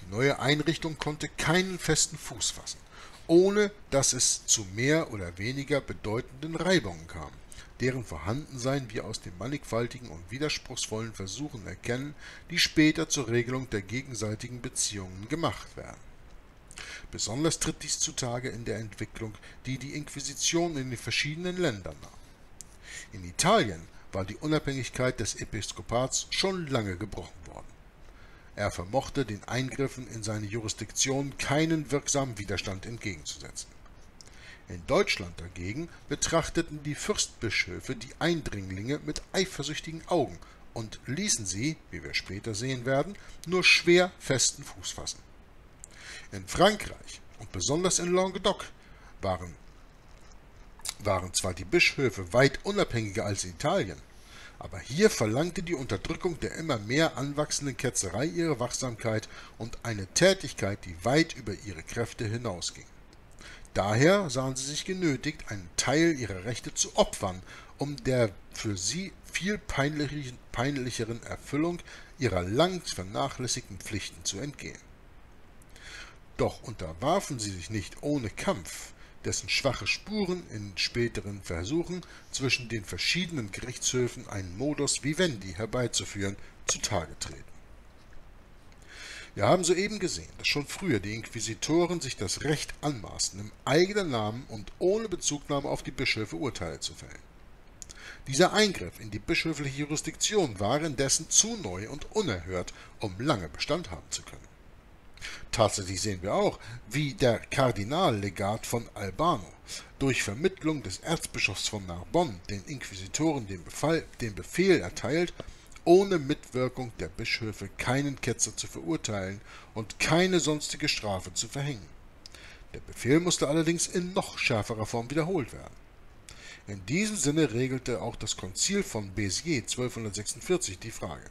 Die neue Einrichtung konnte keinen festen Fuß fassen, ohne dass es zu mehr oder weniger bedeutenden Reibungen kam, deren Vorhandensein wir aus den mannigfaltigen und widerspruchsvollen Versuchen erkennen, die später zur Regelung der gegenseitigen Beziehungen gemacht werden. Besonders tritt dies zutage in der Entwicklung, die die Inquisition in den verschiedenen Ländern nahm. In Italien war die Unabhängigkeit des Episkopats schon lange gebrochen worden. Er vermochte den Eingriffen in seine Jurisdiktion keinen wirksamen Widerstand entgegenzusetzen. In Deutschland dagegen betrachteten die Fürstbischöfe die Eindringlinge mit eifersüchtigen Augen und ließen sie, wie wir später sehen werden, nur schwer festen Fuß fassen. In Frankreich und besonders in Languedoc waren, waren zwar die Bischöfe weit unabhängiger als in Italien, aber hier verlangte die Unterdrückung der immer mehr anwachsenden Ketzerei ihre Wachsamkeit und eine Tätigkeit, die weit über ihre Kräfte hinausging. Daher sahen sie sich genötigt, einen Teil ihrer Rechte zu opfern, um der für sie viel peinlicheren Erfüllung ihrer lang vernachlässigten Pflichten zu entgehen. Doch unterwarfen sie sich nicht ohne Kampf, dessen schwache Spuren in späteren Versuchen, zwischen den verschiedenen Gerichtshöfen einen Modus vivendi herbeizuführen, zutage treten. Wir haben soeben gesehen, dass schon früher die Inquisitoren sich das Recht anmaßen, im eigenen Namen und ohne Bezugnahme auf die Bischöfe Urteile zu fällen. Dieser Eingriff in die bischöfliche Jurisdiktion war indessen zu neu und unerhört, um lange Bestand haben zu können. Tatsächlich sehen wir auch, wie der Kardinallegat von Albano durch Vermittlung des Erzbischofs von Narbonne den Inquisitoren den, Befehl, den Befehl erteilt, ohne Mitwirkung der Bischöfe keinen Ketzer zu verurteilen und keine sonstige Strafe zu verhängen. Der Befehl musste allerdings in noch schärferer Form wiederholt werden. In diesem Sinne regelte auch das Konzil von Béziers 1246 die Frage.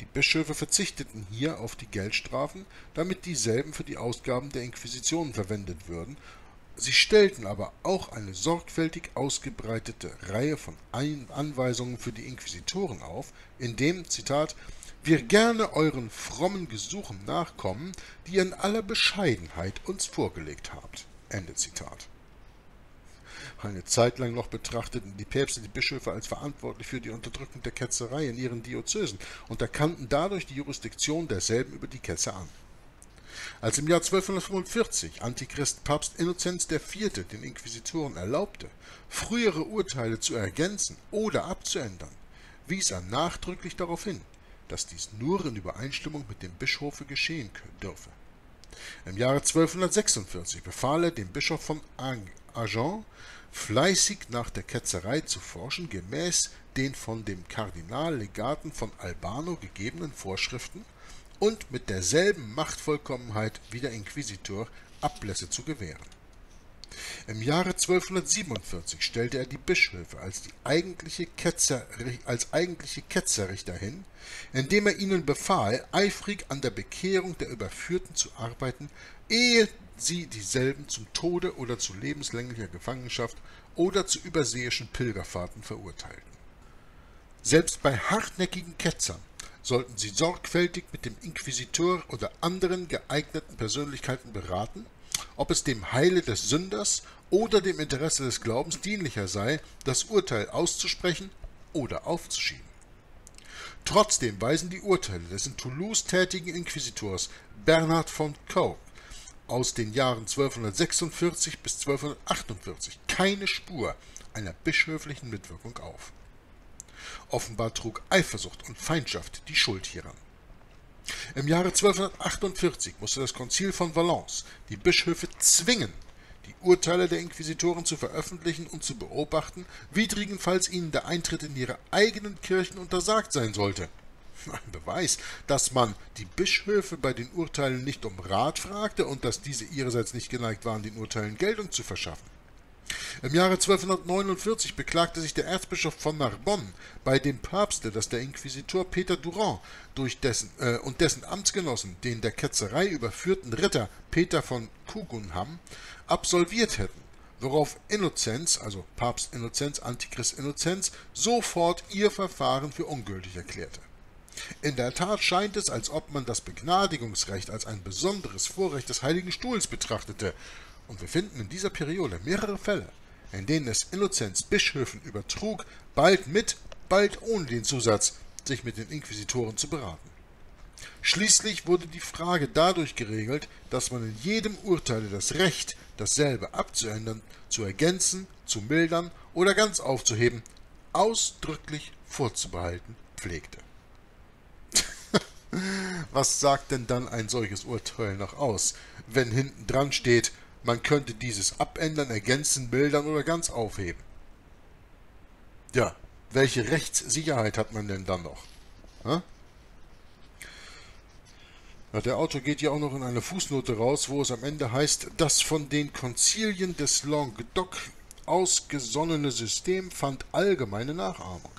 Die Bischöfe verzichteten hier auf die Geldstrafen, damit dieselben für die Ausgaben der Inquisition verwendet würden Sie stellten aber auch eine sorgfältig ausgebreitete Reihe von Anweisungen für die Inquisitoren auf, indem, Zitat, wir gerne euren frommen Gesuchen nachkommen, die ihr in aller Bescheidenheit uns vorgelegt habt. Ende Zitat. Eine Zeit lang noch betrachteten die Päpste die Bischöfe als verantwortlich für die Unterdrückung der Ketzerei in ihren Diözesen und erkannten dadurch die Jurisdiktion derselben über die Ketzer an. Als im Jahr 1245 Antichrist Papst Innozenz IV. den Inquisitoren erlaubte, frühere Urteile zu ergänzen oder abzuändern, wies er nachdrücklich darauf hin, dass dies nur in Übereinstimmung mit dem Bischofe geschehen dürfe. Im Jahre 1246 befahl er dem Bischof von Agen fleißig nach der Ketzerei zu forschen, gemäß den von dem Kardinallegaten von Albano gegebenen Vorschriften und mit derselben Machtvollkommenheit wie der Inquisitor Ablässe zu gewähren. Im Jahre 1247 stellte er die Bischöfe als, die eigentliche Ketzer, als eigentliche Ketzerrichter hin, indem er ihnen befahl, eifrig an der Bekehrung der Überführten zu arbeiten, ehe sie dieselben zum Tode oder zu lebenslänglicher Gefangenschaft oder zu überseeischen Pilgerfahrten verurteilten. Selbst bei hartnäckigen Ketzern sollten sie sorgfältig mit dem Inquisitor oder anderen geeigneten Persönlichkeiten beraten, ob es dem Heile des Sünders oder dem Interesse des Glaubens dienlicher sei, das Urteil auszusprechen oder aufzuschieben. Trotzdem weisen die Urteile des in Toulouse tätigen Inquisitors Bernhard von Coke aus den Jahren 1246 bis 1248 keine Spur einer bischöflichen Mitwirkung auf. Offenbar trug Eifersucht und Feindschaft die Schuld hieran. Im Jahre 1248 musste das Konzil von Valence die Bischöfe zwingen, die Urteile der Inquisitoren zu veröffentlichen und zu beobachten, widrigenfalls ihnen der Eintritt in ihre eigenen Kirchen untersagt sein sollte. Ein Beweis, dass man die Bischöfe bei den Urteilen nicht um Rat fragte und dass diese ihrerseits nicht geneigt waren, den Urteilen Geltung zu verschaffen. Im Jahre 1249 beklagte sich der Erzbischof von Narbonne bei dem Papste, dass der Inquisitor Peter Durand durch dessen, äh, und dessen Amtsgenossen den der Ketzerei überführten Ritter Peter von Kugunham absolviert hätten, worauf Innozenz, also Papst Innozenz, Antichrist Innozenz, sofort ihr Verfahren für ungültig erklärte. In der Tat scheint es, als ob man das Begnadigungsrecht als ein besonderes Vorrecht des Heiligen Stuhls betrachtete, und wir finden in dieser Periode mehrere Fälle, in denen es Innozenz Bischöfen übertrug, bald mit, bald ohne den Zusatz, sich mit den Inquisitoren zu beraten. Schließlich wurde die Frage dadurch geregelt, dass man in jedem Urteile das Recht, dasselbe abzuändern, zu ergänzen, zu mildern oder ganz aufzuheben, ausdrücklich vorzubehalten pflegte. Was sagt denn dann ein solches Urteil noch aus, wenn hinten dran steht, man könnte dieses abändern, ergänzen, mildern oder ganz aufheben. Ja, welche Rechtssicherheit hat man denn dann noch? Ja? Der Autor geht ja auch noch in eine Fußnote raus, wo es am Ende heißt, das von den Konzilien des Languedoc ausgesonnene System fand allgemeine Nachahmung.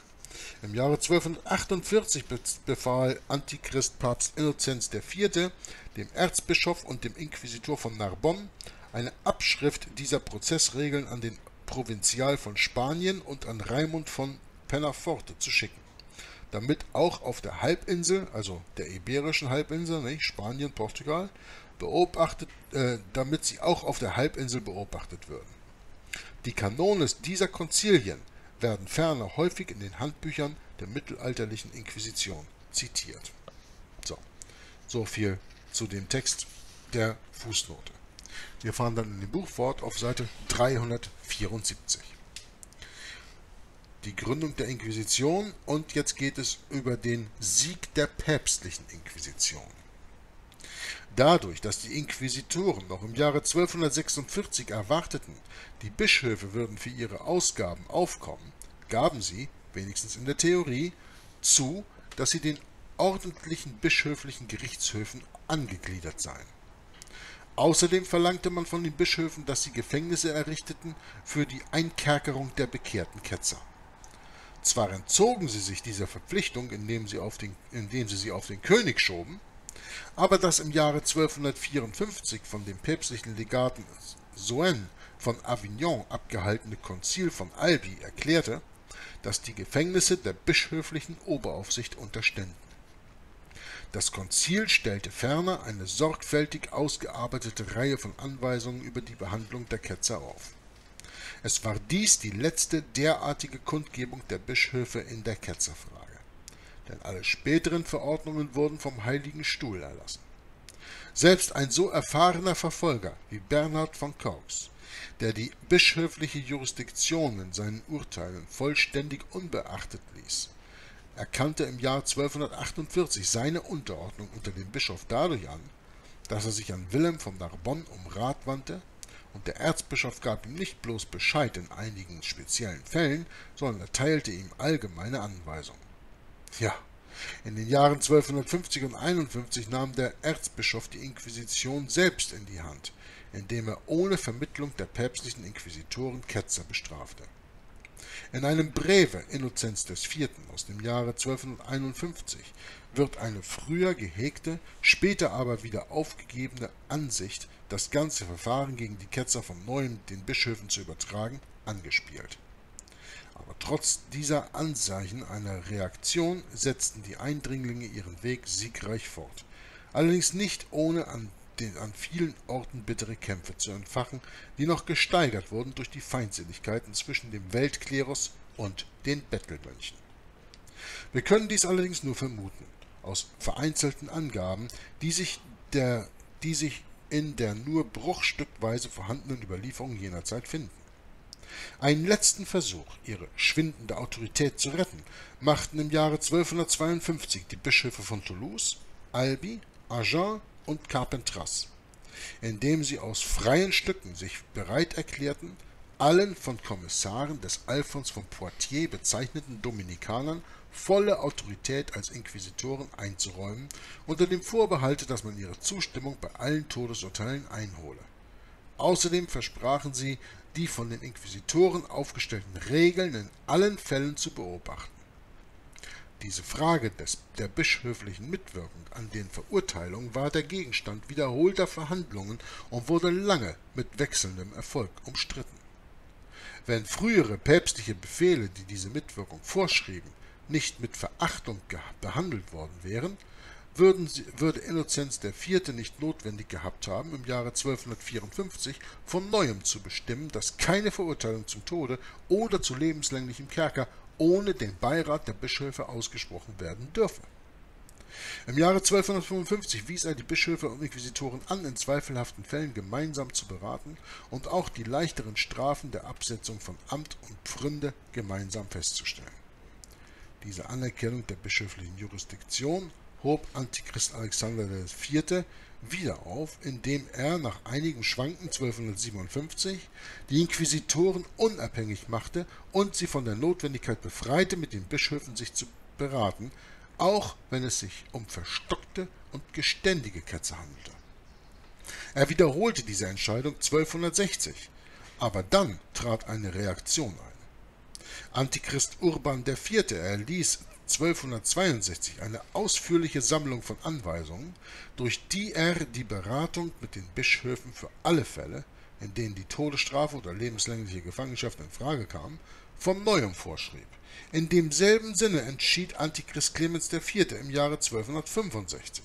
Im Jahre 1248 befahl Antichrist Papst Innozenz IV. dem Erzbischof und dem Inquisitor von Narbonne eine Abschrift dieser Prozessregeln an den Provinzial von Spanien und an Raimund von Penaforte zu schicken, damit auch auf der Halbinsel, also der Iberischen Halbinsel, nicht, Spanien, Portugal, beobachtet, äh, damit sie auch auf der Halbinsel beobachtet würden. Die Kanones dieser Konzilien werden ferner häufig in den Handbüchern der mittelalterlichen Inquisition zitiert. So, so viel zu dem Text der Fußnote. Wir fahren dann in dem Buch fort auf Seite 374. Die Gründung der Inquisition und jetzt geht es über den Sieg der päpstlichen Inquisition. Dadurch, dass die Inquisitoren noch im Jahre 1246 erwarteten, die Bischöfe würden für ihre Ausgaben aufkommen, gaben sie, wenigstens in der Theorie, zu, dass sie den ordentlichen bischöflichen Gerichtshöfen angegliedert seien. Außerdem verlangte man von den Bischöfen, dass sie Gefängnisse errichteten für die Einkerkerung der bekehrten Ketzer. Zwar entzogen sie sich dieser Verpflichtung, indem sie, den, indem sie sie auf den König schoben, aber das im Jahre 1254 von dem päpstlichen Legaten Soen von Avignon abgehaltene Konzil von Albi erklärte, dass die Gefängnisse der bischöflichen Oberaufsicht unterständen. Das Konzil stellte ferner eine sorgfältig ausgearbeitete Reihe von Anweisungen über die Behandlung der Ketzer auf. Es war dies die letzte derartige Kundgebung der Bischöfe in der Ketzerfrage, denn alle späteren Verordnungen wurden vom Heiligen Stuhl erlassen. Selbst ein so erfahrener Verfolger wie Bernhard von Cox, der die bischöfliche Jurisdiktion in seinen Urteilen vollständig unbeachtet ließ, erkannte im Jahr 1248 seine Unterordnung unter dem Bischof dadurch an, dass er sich an Wilhelm von Narbonne um Rat wandte, und der Erzbischof gab ihm nicht bloß Bescheid in einigen speziellen Fällen, sondern erteilte ihm allgemeine Anweisungen. Ja, in den Jahren 1250 und 51 nahm der Erzbischof die Inquisition selbst in die Hand, indem er ohne Vermittlung der päpstlichen Inquisitoren Ketzer bestrafte. In einem Breve Innozenz IV. aus dem Jahre 1251 wird eine früher gehegte, später aber wieder aufgegebene Ansicht, das ganze Verfahren gegen die Ketzer von neuem den Bischöfen zu übertragen, angespielt. Aber trotz dieser Anzeichen einer Reaktion setzten die Eindringlinge ihren Weg siegreich fort, allerdings nicht ohne an den an vielen Orten bittere Kämpfe zu entfachen, die noch gesteigert wurden durch die Feindseligkeiten zwischen dem Weltklerus und den Bettelmönchen. Wir können dies allerdings nur vermuten, aus vereinzelten Angaben, die sich, der, die sich in der nur bruchstückweise vorhandenen Überlieferung jener Zeit finden. Einen letzten Versuch, ihre schwindende Autorität zu retten, machten im Jahre 1252 die Bischöfe von Toulouse, Albi, Agen und Carpentras, indem sie aus freien Stücken sich bereit erklärten, allen von Kommissaren des Alphons von Poitiers bezeichneten Dominikanern volle Autorität als Inquisitoren einzuräumen, unter dem Vorbehalte, dass man ihre Zustimmung bei allen Todesurteilen einhole. Außerdem versprachen sie, die von den Inquisitoren aufgestellten Regeln in allen Fällen zu beobachten. Diese Frage des, der bischöflichen Mitwirkung an den Verurteilungen war der Gegenstand wiederholter Verhandlungen und wurde lange mit wechselndem Erfolg umstritten. Wenn frühere päpstliche Befehle, die diese Mitwirkung vorschrieben, nicht mit Verachtung behandelt worden wären, würden sie, würde Innozenz IV. nicht notwendig gehabt haben, im Jahre 1254 von neuem zu bestimmen, dass keine Verurteilung zum Tode oder zu lebenslänglichem Kerker ohne den Beirat der Bischöfe ausgesprochen werden dürfe. Im Jahre 1255 wies er die Bischöfe und Inquisitoren an, in zweifelhaften Fällen gemeinsam zu beraten und auch die leichteren Strafen der Absetzung von Amt und Pfründe gemeinsam festzustellen. Diese Anerkennung der bischöflichen Jurisdiktion hob Antichrist Alexander IV wieder auf, indem er nach einigem Schwanken 1257 die Inquisitoren unabhängig machte und sie von der Notwendigkeit befreite, mit den Bischöfen sich zu beraten, auch wenn es sich um verstockte und geständige Ketzer handelte. Er wiederholte diese Entscheidung 1260, aber dann trat eine Reaktion ein. Antichrist Urban IV. erließ 1262 eine ausführliche Sammlung von Anweisungen, durch die er die Beratung mit den Bischöfen für alle Fälle, in denen die Todesstrafe oder lebenslängliche Gefangenschaft in Frage kam, vom Neuem vorschrieb. In demselben Sinne entschied Antichrist Clemens IV. im Jahre 1265.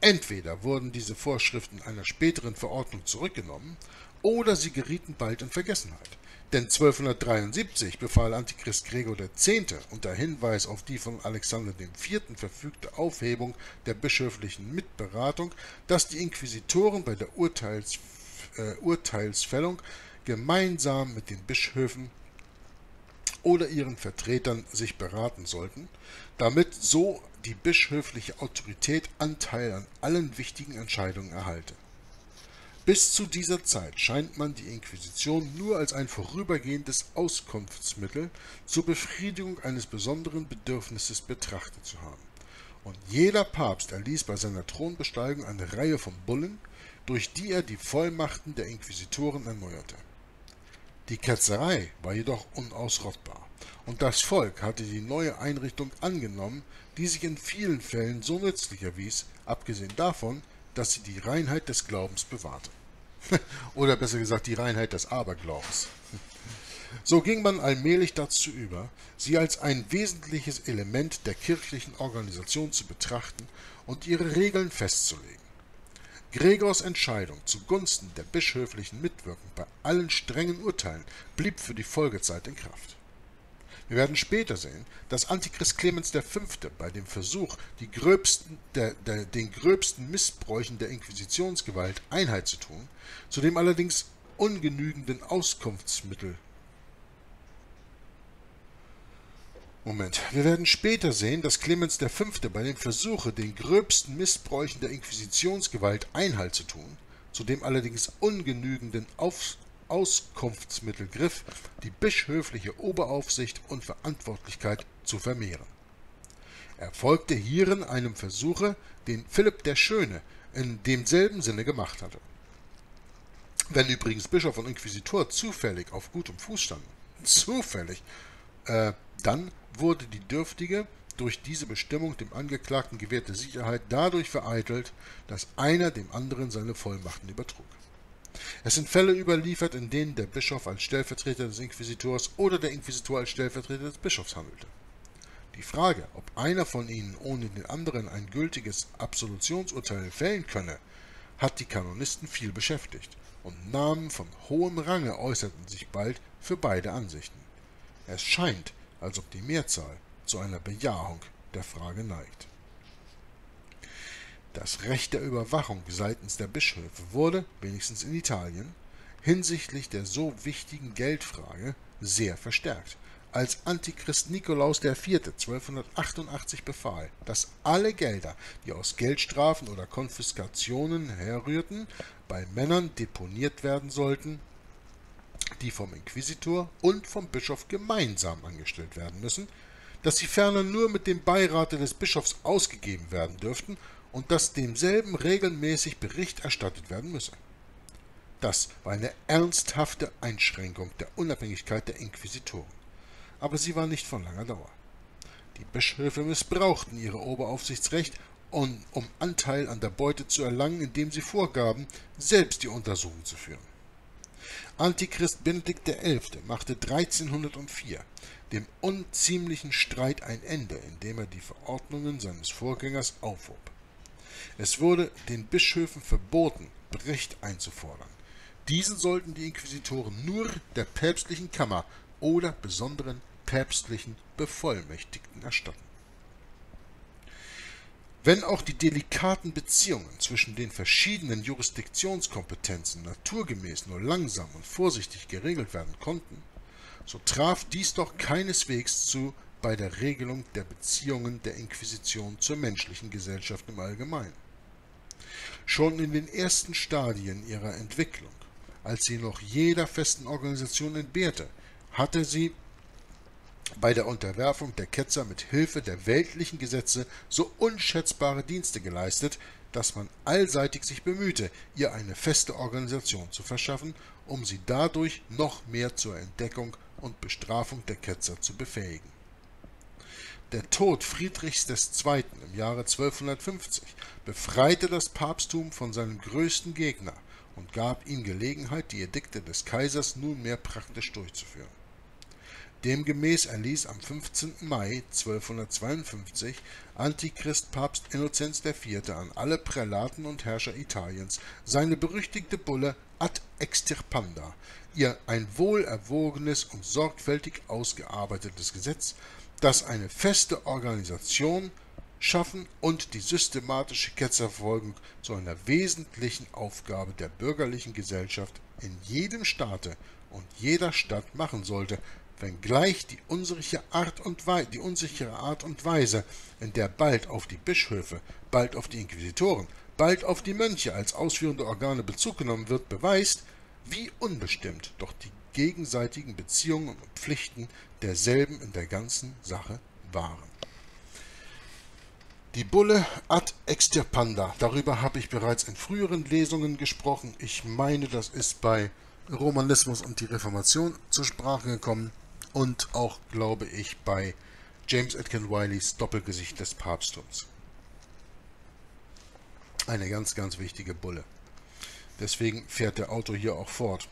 Entweder wurden diese Vorschriften einer späteren Verordnung zurückgenommen, oder sie gerieten bald in Vergessenheit. Denn 1273 befahl Antichrist Gregor X. unter Hinweis auf die von Alexander IV. verfügte Aufhebung der bischöflichen Mitberatung, dass die Inquisitoren bei der Urteils, äh, Urteilsfällung gemeinsam mit den Bischöfen oder ihren Vertretern sich beraten sollten, damit so die bischöfliche Autorität Anteil an allen wichtigen Entscheidungen erhalte. Bis zu dieser Zeit scheint man die Inquisition nur als ein vorübergehendes Auskunftsmittel zur Befriedigung eines besonderen Bedürfnisses betrachtet zu haben, und jeder Papst erließ bei seiner Thronbesteigung eine Reihe von Bullen, durch die er die Vollmachten der Inquisitoren erneuerte. Die Ketzerei war jedoch unausrottbar, und das Volk hatte die neue Einrichtung angenommen, die sich in vielen Fällen so nützlich erwies, abgesehen davon, dass sie die Reinheit des Glaubens bewahrte. Oder besser gesagt die Reinheit des Aberglaubens. So ging man allmählich dazu über, sie als ein wesentliches Element der kirchlichen Organisation zu betrachten und ihre Regeln festzulegen. Gregors Entscheidung zugunsten der bischöflichen Mitwirkung bei allen strengen Urteilen blieb für die Folgezeit in Kraft. Wir werden später sehen, dass Antichrist Clemens V. bei dem Versuch, gröbsten, der, der, den gröbsten Missbräuchen der Inquisitionsgewalt Einheit zu tun, zudem allerdings ungenügenden Auskunftsmittel Moment. Wir werden später sehen, dass Clemens V. bei dem Versuche, den gröbsten Missbräuchen der Inquisitionsgewalt Einhalt zu tun, zudem allerdings ungenügenden Auf Auskunftsmittel griff, die bischöfliche Oberaufsicht und Verantwortlichkeit zu vermehren. Er folgte hierin einem Versuche, den Philipp der Schöne in demselben Sinne gemacht hatte. Wenn übrigens Bischof und Inquisitor zufällig auf gutem Fuß standen, zufällig, äh, dann wurde die dürftige, durch diese Bestimmung dem Angeklagten gewährte Sicherheit dadurch vereitelt, dass einer dem anderen seine Vollmachten übertrug. Es sind Fälle überliefert, in denen der Bischof als Stellvertreter des Inquisitors oder der Inquisitor als Stellvertreter des Bischofs handelte. Die Frage, ob einer von ihnen ohne den anderen ein gültiges Absolutionsurteil fällen könne, hat die Kanonisten viel beschäftigt, und Namen von hohem Range äußerten sich bald für beide Ansichten. Es scheint, als ob die Mehrzahl zu einer Bejahung der Frage neigt. Das Recht der Überwachung seitens der Bischöfe wurde, wenigstens in Italien, hinsichtlich der so wichtigen Geldfrage sehr verstärkt, als Antichrist Nikolaus IV. 1288 befahl, dass alle Gelder, die aus Geldstrafen oder Konfiskationen herrührten, bei Männern deponiert werden sollten, die vom Inquisitor und vom Bischof gemeinsam angestellt werden müssen, dass sie ferner nur mit dem Beirate des Bischofs ausgegeben werden dürften und dass demselben regelmäßig Bericht erstattet werden müsse. Das war eine ernsthafte Einschränkung der Unabhängigkeit der Inquisitoren, aber sie war nicht von langer Dauer. Die Bischöfe missbrauchten ihre Oberaufsichtsrecht, um, Anteil an der Beute zu erlangen, indem sie vorgaben, selbst die Untersuchung zu führen. Antichrist Benedikt XI. machte 1304 dem unziemlichen Streit ein Ende, indem er die Verordnungen seines Vorgängers aufhob. Es wurde den Bischöfen verboten, Bericht einzufordern. Diesen sollten die Inquisitoren nur der päpstlichen Kammer oder besonderen päpstlichen Bevollmächtigten erstatten. Wenn auch die delikaten Beziehungen zwischen den verschiedenen Jurisdiktionskompetenzen naturgemäß nur langsam und vorsichtig geregelt werden konnten, so traf dies doch keineswegs zu bei der Regelung der Beziehungen der Inquisition zur menschlichen Gesellschaft im Allgemeinen. Schon in den ersten Stadien ihrer Entwicklung, als sie noch jeder festen Organisation entbehrte, hatte sie bei der Unterwerfung der Ketzer mit Hilfe der weltlichen Gesetze so unschätzbare Dienste geleistet, dass man allseitig sich bemühte, ihr eine feste Organisation zu verschaffen, um sie dadurch noch mehr zur Entdeckung und Bestrafung der Ketzer zu befähigen. Der Tod Friedrichs II. im Jahre 1250 befreite das Papsttum von seinem größten Gegner und gab ihm Gelegenheit, die Edikte des Kaisers nunmehr praktisch durchzuführen. Demgemäß erließ am 15. Mai 1252 Antichrist Papst Innozenz IV. an alle Prälaten und Herrscher Italiens seine berüchtigte Bulle Ad extirpanda, ihr ein wohlerwogenes und sorgfältig ausgearbeitetes Gesetz, das eine feste Organisation schaffen und die systematische Ketzerverfolgung zu einer wesentlichen Aufgabe der bürgerlichen Gesellschaft in jedem Staate und jeder Stadt machen sollte, wenngleich die unsichere Art und Weise, die unsichere Art und Weise, in der bald auf die Bischöfe, bald auf die Inquisitoren, bald auf die Mönche als ausführende Organe Bezug genommen wird, beweist, wie unbestimmt doch die gegenseitigen Beziehungen und Pflichten derselben in der ganzen Sache waren. Die Bulle ad extirpanda, darüber habe ich bereits in früheren Lesungen gesprochen. Ich meine, das ist bei Romanismus und die Reformation zur Sprache gekommen und auch, glaube ich, bei James Atkin Wileys Doppelgesicht des Papsttums. Eine ganz, ganz wichtige Bulle. Deswegen fährt der Autor hier auch fort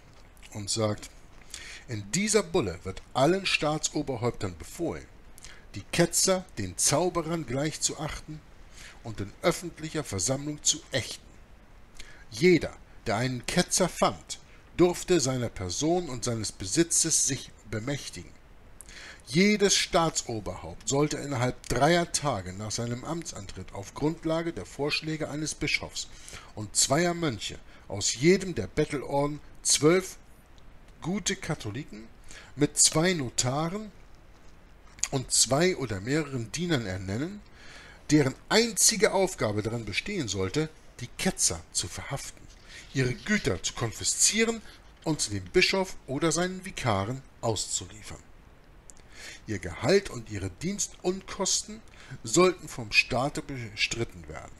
und sagt, in dieser Bulle wird allen Staatsoberhäuptern befohlen, die Ketzer den Zauberern gleich zu achten und in öffentlicher Versammlung zu ächten. Jeder, der einen Ketzer fand, durfte seiner Person und seines Besitzes sich bemächtigen. Jedes Staatsoberhaupt sollte innerhalb dreier Tage nach seinem Amtsantritt auf Grundlage der Vorschläge eines Bischofs und zweier Mönche aus jedem der Bettelorden zwölf gute Katholiken mit zwei Notaren und zwei oder mehreren Dienern ernennen, deren einzige Aufgabe darin bestehen sollte, die Ketzer zu verhaften, ihre Güter zu konfiszieren und dem Bischof oder seinen Vikaren auszuliefern. Ihr Gehalt und ihre Dienstunkosten sollten vom Staate bestritten werden.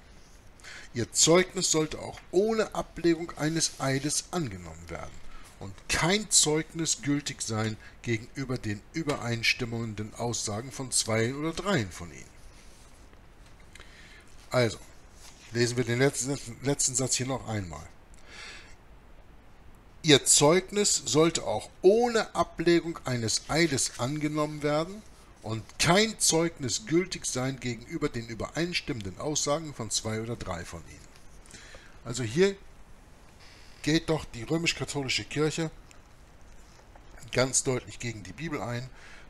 Ihr Zeugnis sollte auch ohne Ablegung eines Eides angenommen werden und kein Zeugnis gültig sein gegenüber den übereinstimmenden Aussagen von zwei oder dreien von ihnen. Also, lesen wir den letzten, letzten Satz hier noch einmal. Ihr Zeugnis sollte auch ohne Ablegung eines Eides angenommen werden und kein Zeugnis gültig sein gegenüber den übereinstimmenden Aussagen von zwei oder drei von ihnen. Also hier geht doch die römisch-katholische Kirche ganz deutlich gegen die Bibel ein,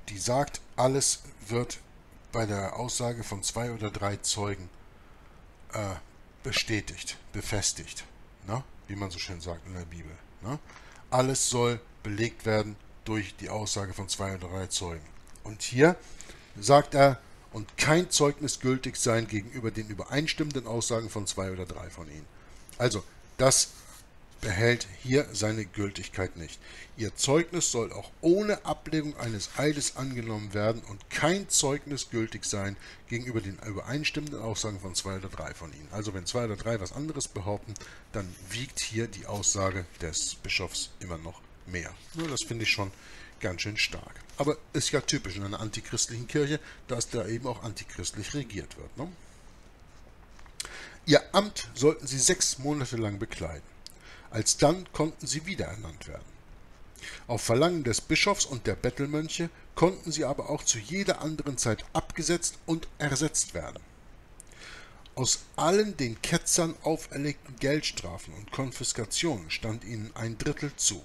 die sagt, alles wird bei der Aussage von zwei oder drei Zeugen äh, bestätigt, befestigt, ne? wie man so schön sagt in der Bibel. Ne? Alles soll belegt werden durch die Aussage von zwei oder drei Zeugen. Und hier sagt er, und kein Zeugnis gültig sein gegenüber den übereinstimmenden Aussagen von zwei oder drei von ihnen. Also, das behält hier seine Gültigkeit nicht. Ihr Zeugnis soll auch ohne Ablegung eines Eides angenommen werden und kein Zeugnis gültig sein gegenüber den übereinstimmenden Aussagen von zwei oder drei von ihnen. Also wenn zwei oder drei was anderes behaupten, dann wiegt hier die Aussage des Bischofs immer noch mehr. Nur das finde ich schon ganz schön stark. Aber ist ja typisch in einer antichristlichen Kirche, dass da eben auch antichristlich regiert wird. Ne? Ihr Amt sollten sie sechs Monate lang bekleiden. Alsdann konnten sie wieder ernannt werden. Auf Verlangen des Bischofs und der Bettelmönche konnten sie aber auch zu jeder anderen Zeit abgesetzt und ersetzt werden. Aus allen den Ketzern auferlegten Geldstrafen und Konfiskationen stand ihnen ein Drittel zu.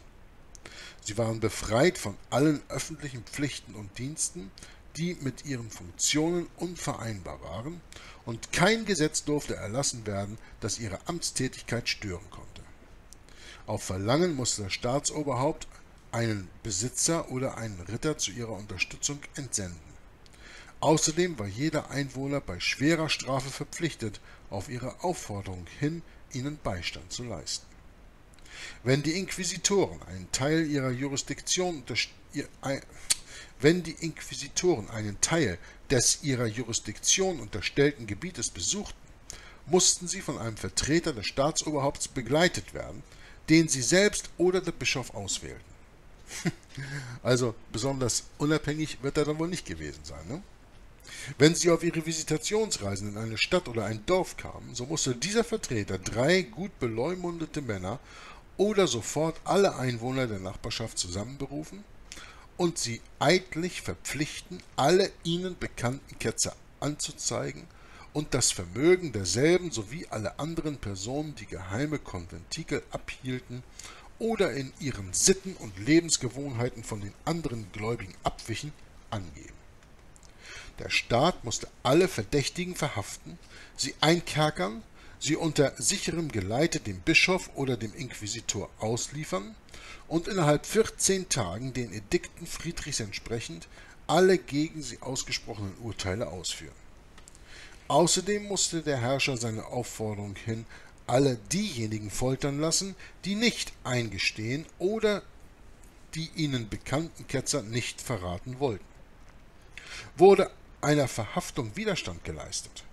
Sie waren befreit von allen öffentlichen Pflichten und Diensten, die mit ihren Funktionen unvereinbar waren, und kein Gesetz durfte erlassen werden, das ihre Amtstätigkeit stören konnte. Auf Verlangen musste das Staatsoberhaupt einen Besitzer oder einen Ritter zu ihrer Unterstützung entsenden. Außerdem war jeder Einwohner bei schwerer Strafe verpflichtet, auf ihre Aufforderung hin ihnen Beistand zu leisten. Wenn die Inquisitoren einen Teil ihrer Jurisdiktion wenn die Inquisitoren einen Teil des ihrer Jurisdiktion unterstellten Gebietes besuchten, mussten sie von einem Vertreter des Staatsoberhaupts begleitet werden, den sie selbst oder der Bischof auswählten. also besonders unabhängig wird er dann wohl nicht gewesen sein. Ne? Wenn sie auf ihre Visitationsreisen in eine Stadt oder ein Dorf kamen, so musste dieser Vertreter drei gut beleumundete Männer oder sofort alle Einwohner der Nachbarschaft zusammenberufen und sie eidlich verpflichten, alle ihnen bekannten Ketzer anzuzeigen und das Vermögen derselben sowie alle anderen Personen, die geheime Konventikel abhielten oder in ihren Sitten und Lebensgewohnheiten von den anderen Gläubigen abwichen, angeben. Der Staat musste alle Verdächtigen verhaften, sie einkerkern, sie unter sicherem Geleite dem Bischof oder dem Inquisitor ausliefern und innerhalb 14 Tagen den Edikten Friedrichs entsprechend alle gegen sie ausgesprochenen Urteile ausführen. Außerdem musste der Herrscher seine Aufforderung hin alle diejenigen foltern lassen, die nicht eingestehen oder die ihnen bekannten Ketzer nicht verraten wollten. Wurde einer Verhaftung Widerstand geleistet,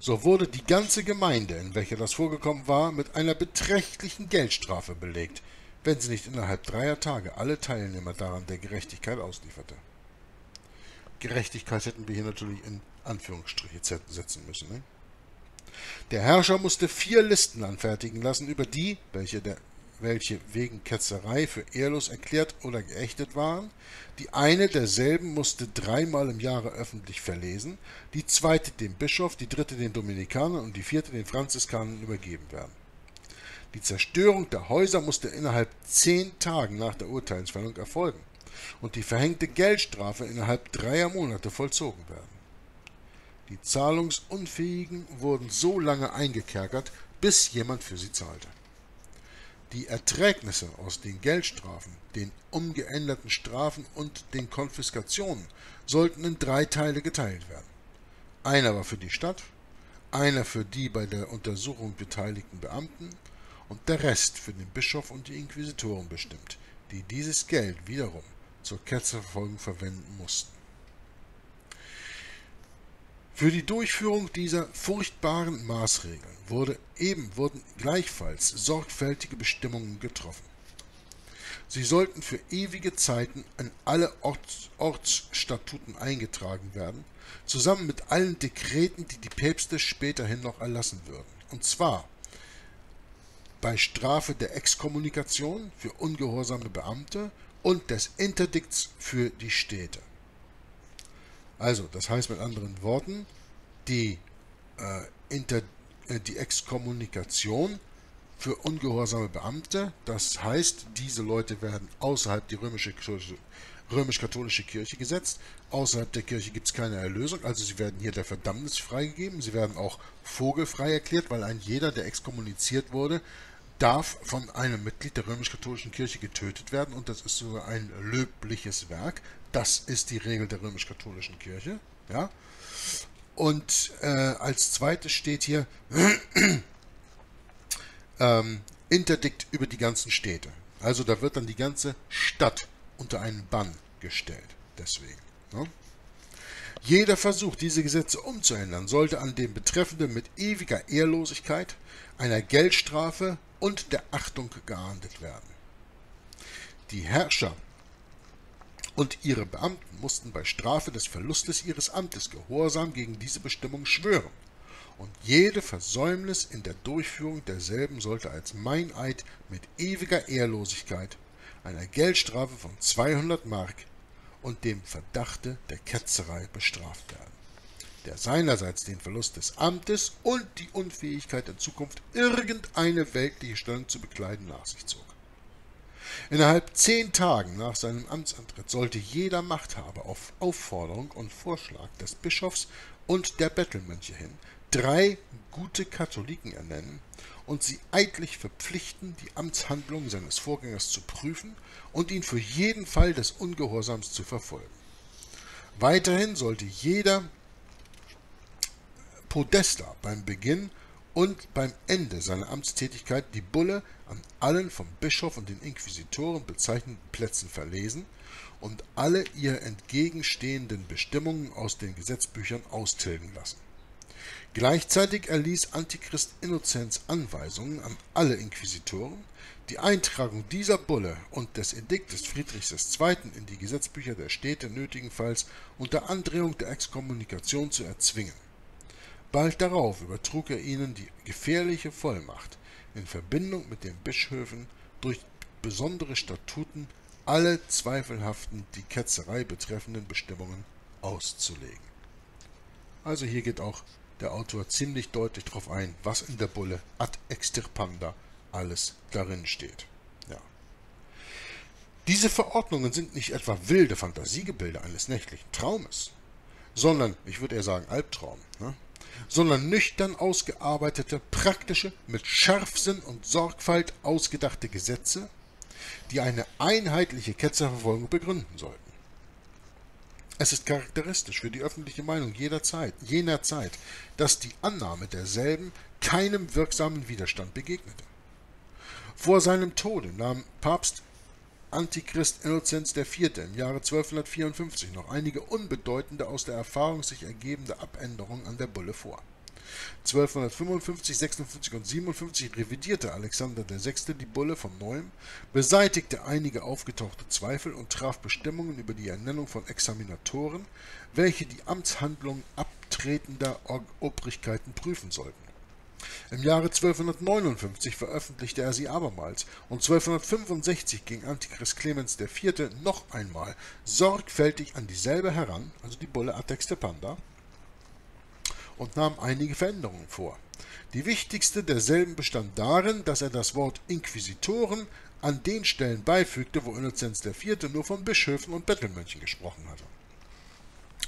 so wurde die ganze Gemeinde, in welcher das vorgekommen war, mit einer beträchtlichen Geldstrafe belegt, wenn sie nicht innerhalb dreier Tage alle Teilnehmer daran der Gerechtigkeit auslieferte. Gerechtigkeit hätten wir hier natürlich in Anführungsstriche setzen müssen. Ne? Der Herrscher musste vier Listen anfertigen lassen über die, welche, der, welche wegen Ketzerei für ehrlos erklärt oder geächtet waren. Die eine derselben musste dreimal im Jahre öffentlich verlesen, die zweite dem Bischof, die dritte den Dominikanern und die vierte den Franziskanern übergeben werden. Die Zerstörung der Häuser musste innerhalb zehn Tagen nach der Urteilsfällung erfolgen und die verhängte Geldstrafe innerhalb dreier Monate vollzogen werden. Die Zahlungsunfähigen wurden so lange eingekerkert, bis jemand für sie zahlte. Die Erträgnisse aus den Geldstrafen, den umgeänderten Strafen und den Konfiskationen sollten in drei Teile geteilt werden. Einer war für die Stadt, einer für die bei der Untersuchung beteiligten Beamten und der Rest für den Bischof und die Inquisitoren bestimmt, die dieses Geld wiederum zur Ketzerverfolgung verwenden mussten. Für die Durchführung dieser furchtbaren Maßregeln wurde eben, wurden gleichfalls sorgfältige Bestimmungen getroffen. Sie sollten für ewige Zeiten in alle Orts, Ortsstatuten eingetragen werden, zusammen mit allen Dekreten, die die Päpste späterhin noch erlassen würden. Und zwar bei Strafe der Exkommunikation für ungehorsame Beamte und des Interdikts für die Städte. Also, das heißt mit anderen Worten, die, äh, Inter, äh, die Exkommunikation für ungehorsame Beamte, das heißt, diese Leute werden außerhalb die römische römisch-katholische Kirche gesetzt. Außerhalb der Kirche gibt es keine Erlösung, also sie werden hier der Verdammnis freigegeben. Sie werden auch vogelfrei erklärt, weil ein jeder, der exkommuniziert wurde, darf von einem Mitglied der römisch-katholischen Kirche getötet werden und das ist sogar ein löbliches Werk. Das ist die Regel der römisch-katholischen Kirche. Ja? Und äh, als zweites steht hier ähm, Interdikt über die ganzen Städte. Also da wird dann die ganze Stadt unter einen Bann gestellt. Deswegen. Ne? Jeder Versuch, diese Gesetze umzuändern, sollte an dem Betreffenden mit ewiger Ehrlosigkeit, einer Geldstrafe und der Achtung geahndet werden. Die Herrscher und ihre Beamten mussten bei Strafe des Verlustes ihres Amtes Gehorsam gegen diese Bestimmung schwören, und jede Versäumnis in der Durchführung derselben sollte als Meineid mit ewiger Ehrlosigkeit, einer Geldstrafe von 200 Mark und dem Verdachte der Ketzerei bestraft werden, der seinerseits den Verlust des Amtes und die Unfähigkeit in Zukunft irgendeine weltliche Stellung zu bekleiden nach sich zog. Innerhalb zehn Tagen nach seinem Amtsantritt sollte jeder Machthaber auf Aufforderung und Vorschlag des Bischofs und der Bettelmönche hin drei gute Katholiken ernennen und sie eidlich verpflichten, die Amtshandlungen seines Vorgängers zu prüfen und ihn für jeden Fall des Ungehorsams zu verfolgen. Weiterhin sollte jeder Podesta beim Beginn und beim Ende seiner Amtstätigkeit die Bulle an allen vom Bischof und den Inquisitoren bezeichneten Plätzen verlesen und alle ihr entgegenstehenden Bestimmungen aus den Gesetzbüchern austilgen lassen. Gleichzeitig erließ Antichrist Innozenz Anweisungen an alle Inquisitoren, die Eintragung dieser Bulle und des Ediktes Friedrichs II. in die Gesetzbücher der Städte nötigenfalls unter Androhung der Exkommunikation zu erzwingen. Bald darauf übertrug er ihnen die gefährliche Vollmacht, in Verbindung mit den Bischöfen durch besondere Statuten alle zweifelhaften die Ketzerei betreffenden Bestimmungen auszulegen. Also hier geht auch der Autor ziemlich deutlich darauf ein, was in der Bulle ad extirpanda alles darin steht. Ja. Diese Verordnungen sind nicht etwa wilde Fantasiegebilde eines nächtlichen Traumes, sondern, ich würde eher sagen Albtraum, ne? Sondern nüchtern ausgearbeitete, praktische, mit Scharfsinn und Sorgfalt ausgedachte Gesetze, die eine einheitliche Ketzerverfolgung begründen sollten. Es ist charakteristisch für die öffentliche Meinung jeder Zeit, jener Zeit, dass die Annahme derselben keinem wirksamen Widerstand begegnete. Vor seinem Tode nahm Papst Antichrist Innozenz IV. im Jahre 1254 noch einige unbedeutende aus der Erfahrung sich ergebende Abänderungen an der Bulle vor. 1255, 56 und 57 revidierte Alexander VI. die Bulle von neuem, beseitigte einige aufgetauchte Zweifel und traf Bestimmungen über die Ernennung von Examinatoren, welche die Amtshandlung abtretender Obrigkeiten prüfen sollten Im Jahre 1259 veröffentlichte er sie abermals und 1265 ging Antichrist Clemens IV. noch einmal sorgfältig an dieselbe heran, also die Bulle Atextepanda, und nahm einige Veränderungen vor. Die wichtigste derselben bestand darin, dass er das Wort Inquisitoren an den Stellen beifügte, wo Innozenz IV. nur von Bischöfen und Bettelmönchen gesprochen hatte.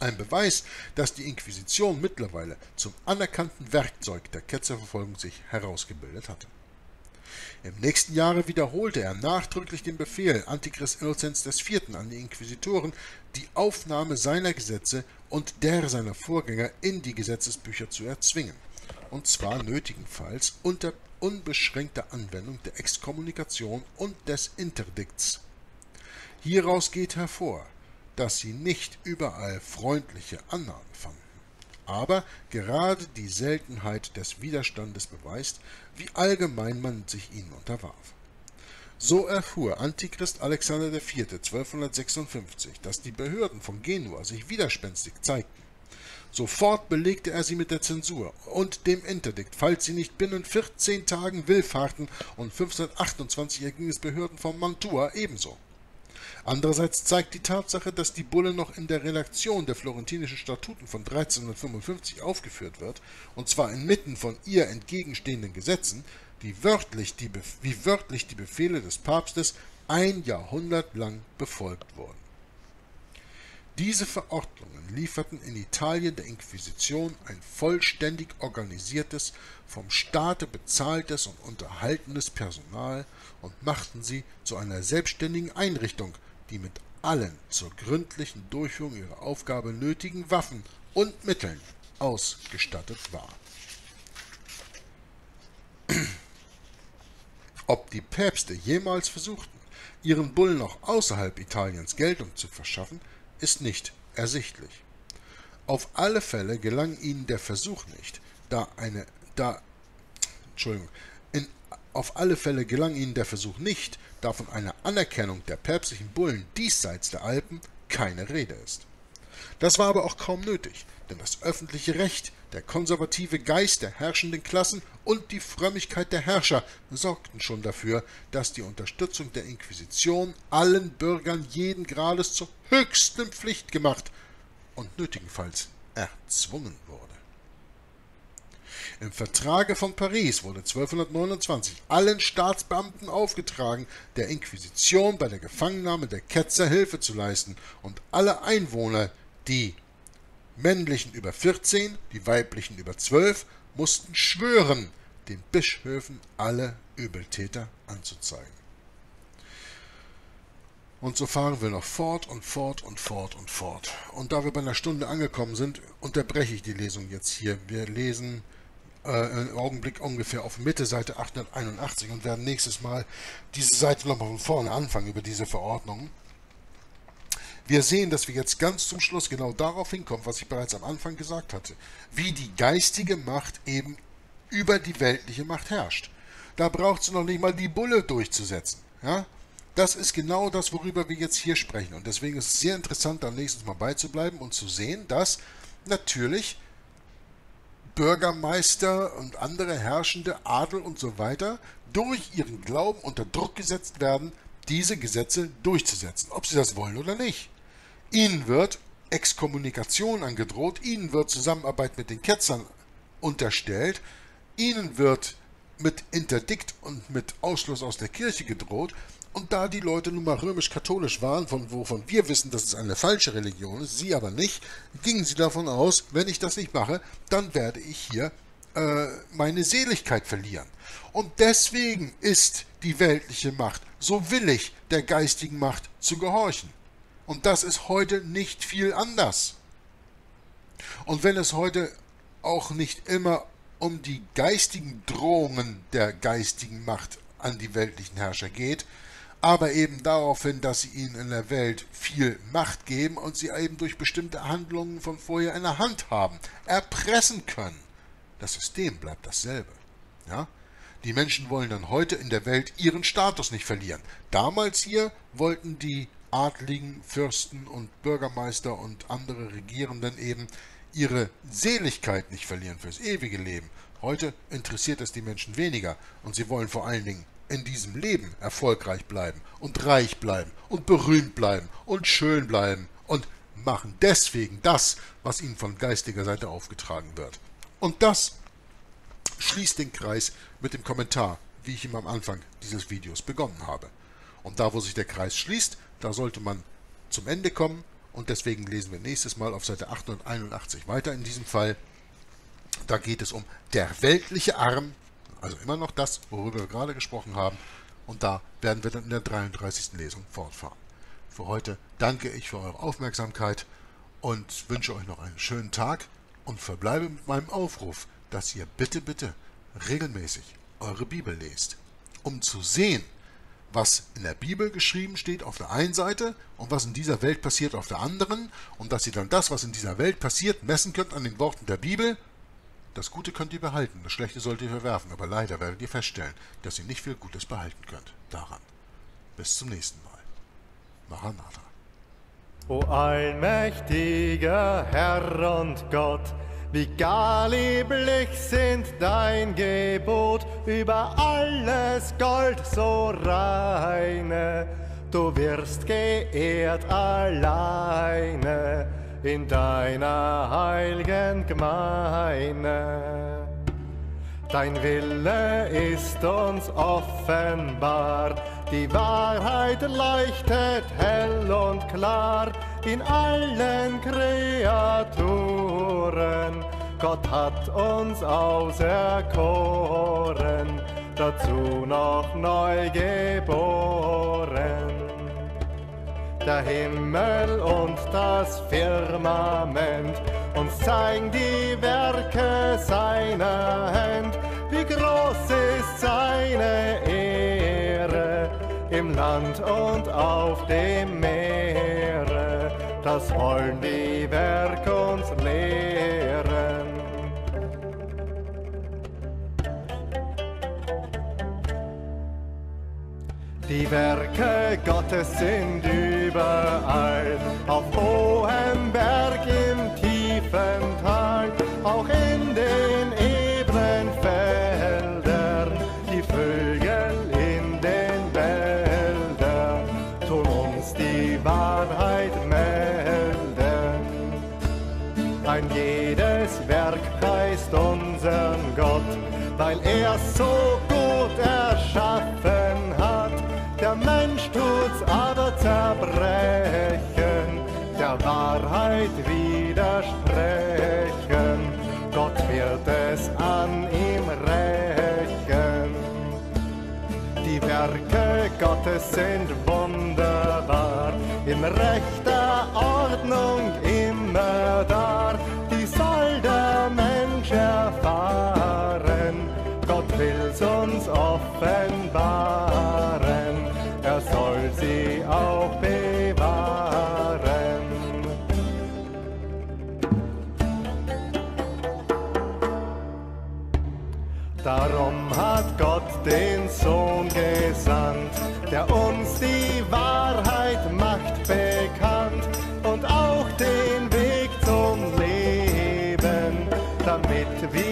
Ein Beweis, dass die Inquisition mittlerweile zum anerkannten Werkzeug der Ketzerverfolgung sich herausgebildet hatte. Im nächsten Jahre wiederholte er nachdrücklich den Befehl Antichrist Innozenz IV. an die Inquisitoren, die Aufnahme seiner Gesetze und der seiner Vorgänger in die Gesetzesbücher zu erzwingen, und zwar nötigenfalls unter unbeschränkter Anwendung der Exkommunikation und des Interdikts. Hieraus geht hervor, dass sie nicht überall freundliche Annahmen fanden. Aber gerade die Seltenheit des Widerstandes beweist, wie allgemein man sich ihnen unterwarf. So erfuhr Antichrist Alexander IV. 1256, dass die Behörden von Genua sich widerspenstig zeigten. Sofort belegte er sie mit der Zensur und dem Interdikt, falls sie nicht binnen 14 Tagen willfahrten, und 1528 erging es Behörden von Mantua ebenso. Andererseits zeigt die Tatsache, dass die Bulle noch in der Redaktion der florentinischen Statuten von 1355 aufgeführt wird, und zwar inmitten von ihr entgegenstehenden Gesetzen, die wörtlich die wie wörtlich die Befehle des Papstes ein Jahrhundert lang befolgt wurden. Diese Verordnungen lieferten in Italien der Inquisition ein vollständig organisiertes, vom Staate bezahltes und unterhaltenes Personal und machten sie zu einer selbstständigen Einrichtung, die mit allen zur gründlichen Durchführung ihrer Aufgabe nötigen Waffen und Mitteln ausgestattet war. Ob die Päpste jemals versuchten, ihren Bullen auch außerhalb Italiens Geltung zu verschaffen, ist nicht ersichtlich. Auf alle Fälle gelang ihnen der Versuch nicht, da eine da Entschuldigung, auf alle Fälle gelang ihnen der Versuch nicht, da von einer Anerkennung der päpstlichen Bullen diesseits der Alpen keine Rede ist. Das war aber auch kaum nötig, denn das öffentliche Recht, der konservative Geist der herrschenden Klassen und die Frömmigkeit der Herrscher sorgten schon dafür, dass die Unterstützung der Inquisition allen Bürgern jeden Grades zur höchsten Pflicht gemacht und nötigenfalls erzwungen wurde. Im Vertrage von Paris wurde 1229 allen Staatsbeamten aufgetragen, der Inquisition bei der Gefangennahme der Ketzer Hilfe zu leisten und alle Einwohner, die männlichen über 14, die weiblichen über 12, mussten schwören, den Bischöfen alle Übeltäter anzuzeigen. Und so fahren wir noch fort und fort und fort und fort. Und da wir bei einer Stunde angekommen sind, unterbreche ich die Lesung jetzt hier. Wir lesen äh, im Augenblick ungefähr auf Mitte Seite 881 und werden nächstes Mal diese Seite nochmal von vorne anfangen über diese Verordnungen. Wir sehen, dass wir jetzt ganz zum Schluss genau darauf hinkommen, was ich bereits am Anfang gesagt hatte, wie die geistige Macht eben über die weltliche Macht herrscht. Da braucht es noch nicht mal die Bulle durchzusetzen. Ja? Das ist genau das, worüber wir jetzt hier sprechen. Und deswegen ist es sehr interessant, da nächstes Mal beizubleiben und zu sehen, dass natürlich Bürgermeister und andere herrschende Adel und so weiter durch ihren Glauben unter Druck gesetzt werden, diese Gesetze durchzusetzen, ob sie das wollen oder nicht. Ihnen wird Exkommunikation angedroht, ihnen wird Zusammenarbeit mit den Ketzern unterstellt, ihnen wird mit Interdikt und mit Ausschluss aus der Kirche gedroht, und da die Leute nun mal römisch-katholisch waren, von wovon wir wissen, dass es eine falsche Religion ist, sie aber nicht, gingen sie davon aus, wenn ich das nicht mache, dann werde ich hier äh, meine Seligkeit verlieren. Und deswegen ist die weltliche Macht so willig, der geistigen Macht zu gehorchen. Und das ist heute nicht viel anders. Und wenn es heute auch nicht immer um die geistigen Drohungen der geistigen Macht an die weltlichen Herrscher geht, aber eben darauf hin, dass sie ihnen in der Welt viel Macht geben und sie eben durch bestimmte Handlungen von vorher in der Hand haben, erpressen können. Das System bleibt dasselbe. Ja? Die Menschen wollen dann heute in der Welt ihren Status nicht verlieren. Damals hier wollten die Adligen, Fürsten und Bürgermeister und andere Regierenden eben ihre Seligkeit nicht verlieren fürs ewige Leben. Heute interessiert es die Menschen weniger und sie wollen vor allen Dingen in diesem Leben erfolgreich bleiben und reich bleiben und berühmt bleiben und schön bleiben und machen deswegen das, was ihnen von geistiger Seite aufgetragen wird. Und das schließt den Kreis mit dem Kommentar, wie ich ihm am Anfang dieses Videos begonnen habe. Und da, wo sich der Kreis schließt, da sollte man zum Ende kommen und deswegen lesen wir nächstes Mal auf Seite 881 weiter in diesem Fall. Da geht es um der weltliche Arm, also immer noch das, worüber wir gerade gesprochen haben. Und da werden wir dann in der 33. Lesung fortfahren. Für heute danke ich für eure Aufmerksamkeit und wünsche euch noch einen schönen Tag und verbleibe mit meinem Aufruf, dass ihr bitte, bitte regelmäßig eure Bibel lest, um zu sehen, was in der Bibel geschrieben steht auf der einen Seite und was in dieser Welt passiert auf der anderen und dass ihr dann das, was in dieser Welt passiert, messen könnt an den Worten der Bibel. Das Gute könnt ihr behalten, das Schlechte sollt ihr verwerfen, aber leider werdet ihr feststellen, dass ihr nicht viel Gutes behalten könnt daran. Bis zum nächsten Mal. Maranatha. O allmächtiger Herr und Gott, wie gar lieblich sind dein Gebot, über alles Gold so reine. Du wirst geehrt alleine in deiner heiligen Gemeinde. Dein Wille ist uns offenbar, die Wahrheit leuchtet hell und klar in allen Kreaturen. Gott hat uns auserkoren, dazu noch neu geboren. Der Himmel und das Firmament uns zeigen die Werke seiner Hand, wie groß ist seine Ehre im Land und auf dem Meere. Das wollen die Werke uns lehren. Die Werke Gottes sind überall, auf hohem Wahrheit widersprechen. Gott wird es an ihm rächen. Die Werke Gottes sind wunderbar, in rechter Ordnung immer da. Die soll der Mensch erfahren. Gott will's uns offenbaren. Den Sohn gesandt, der uns die Wahrheit macht bekannt und auch den Weg zum Leben, damit wir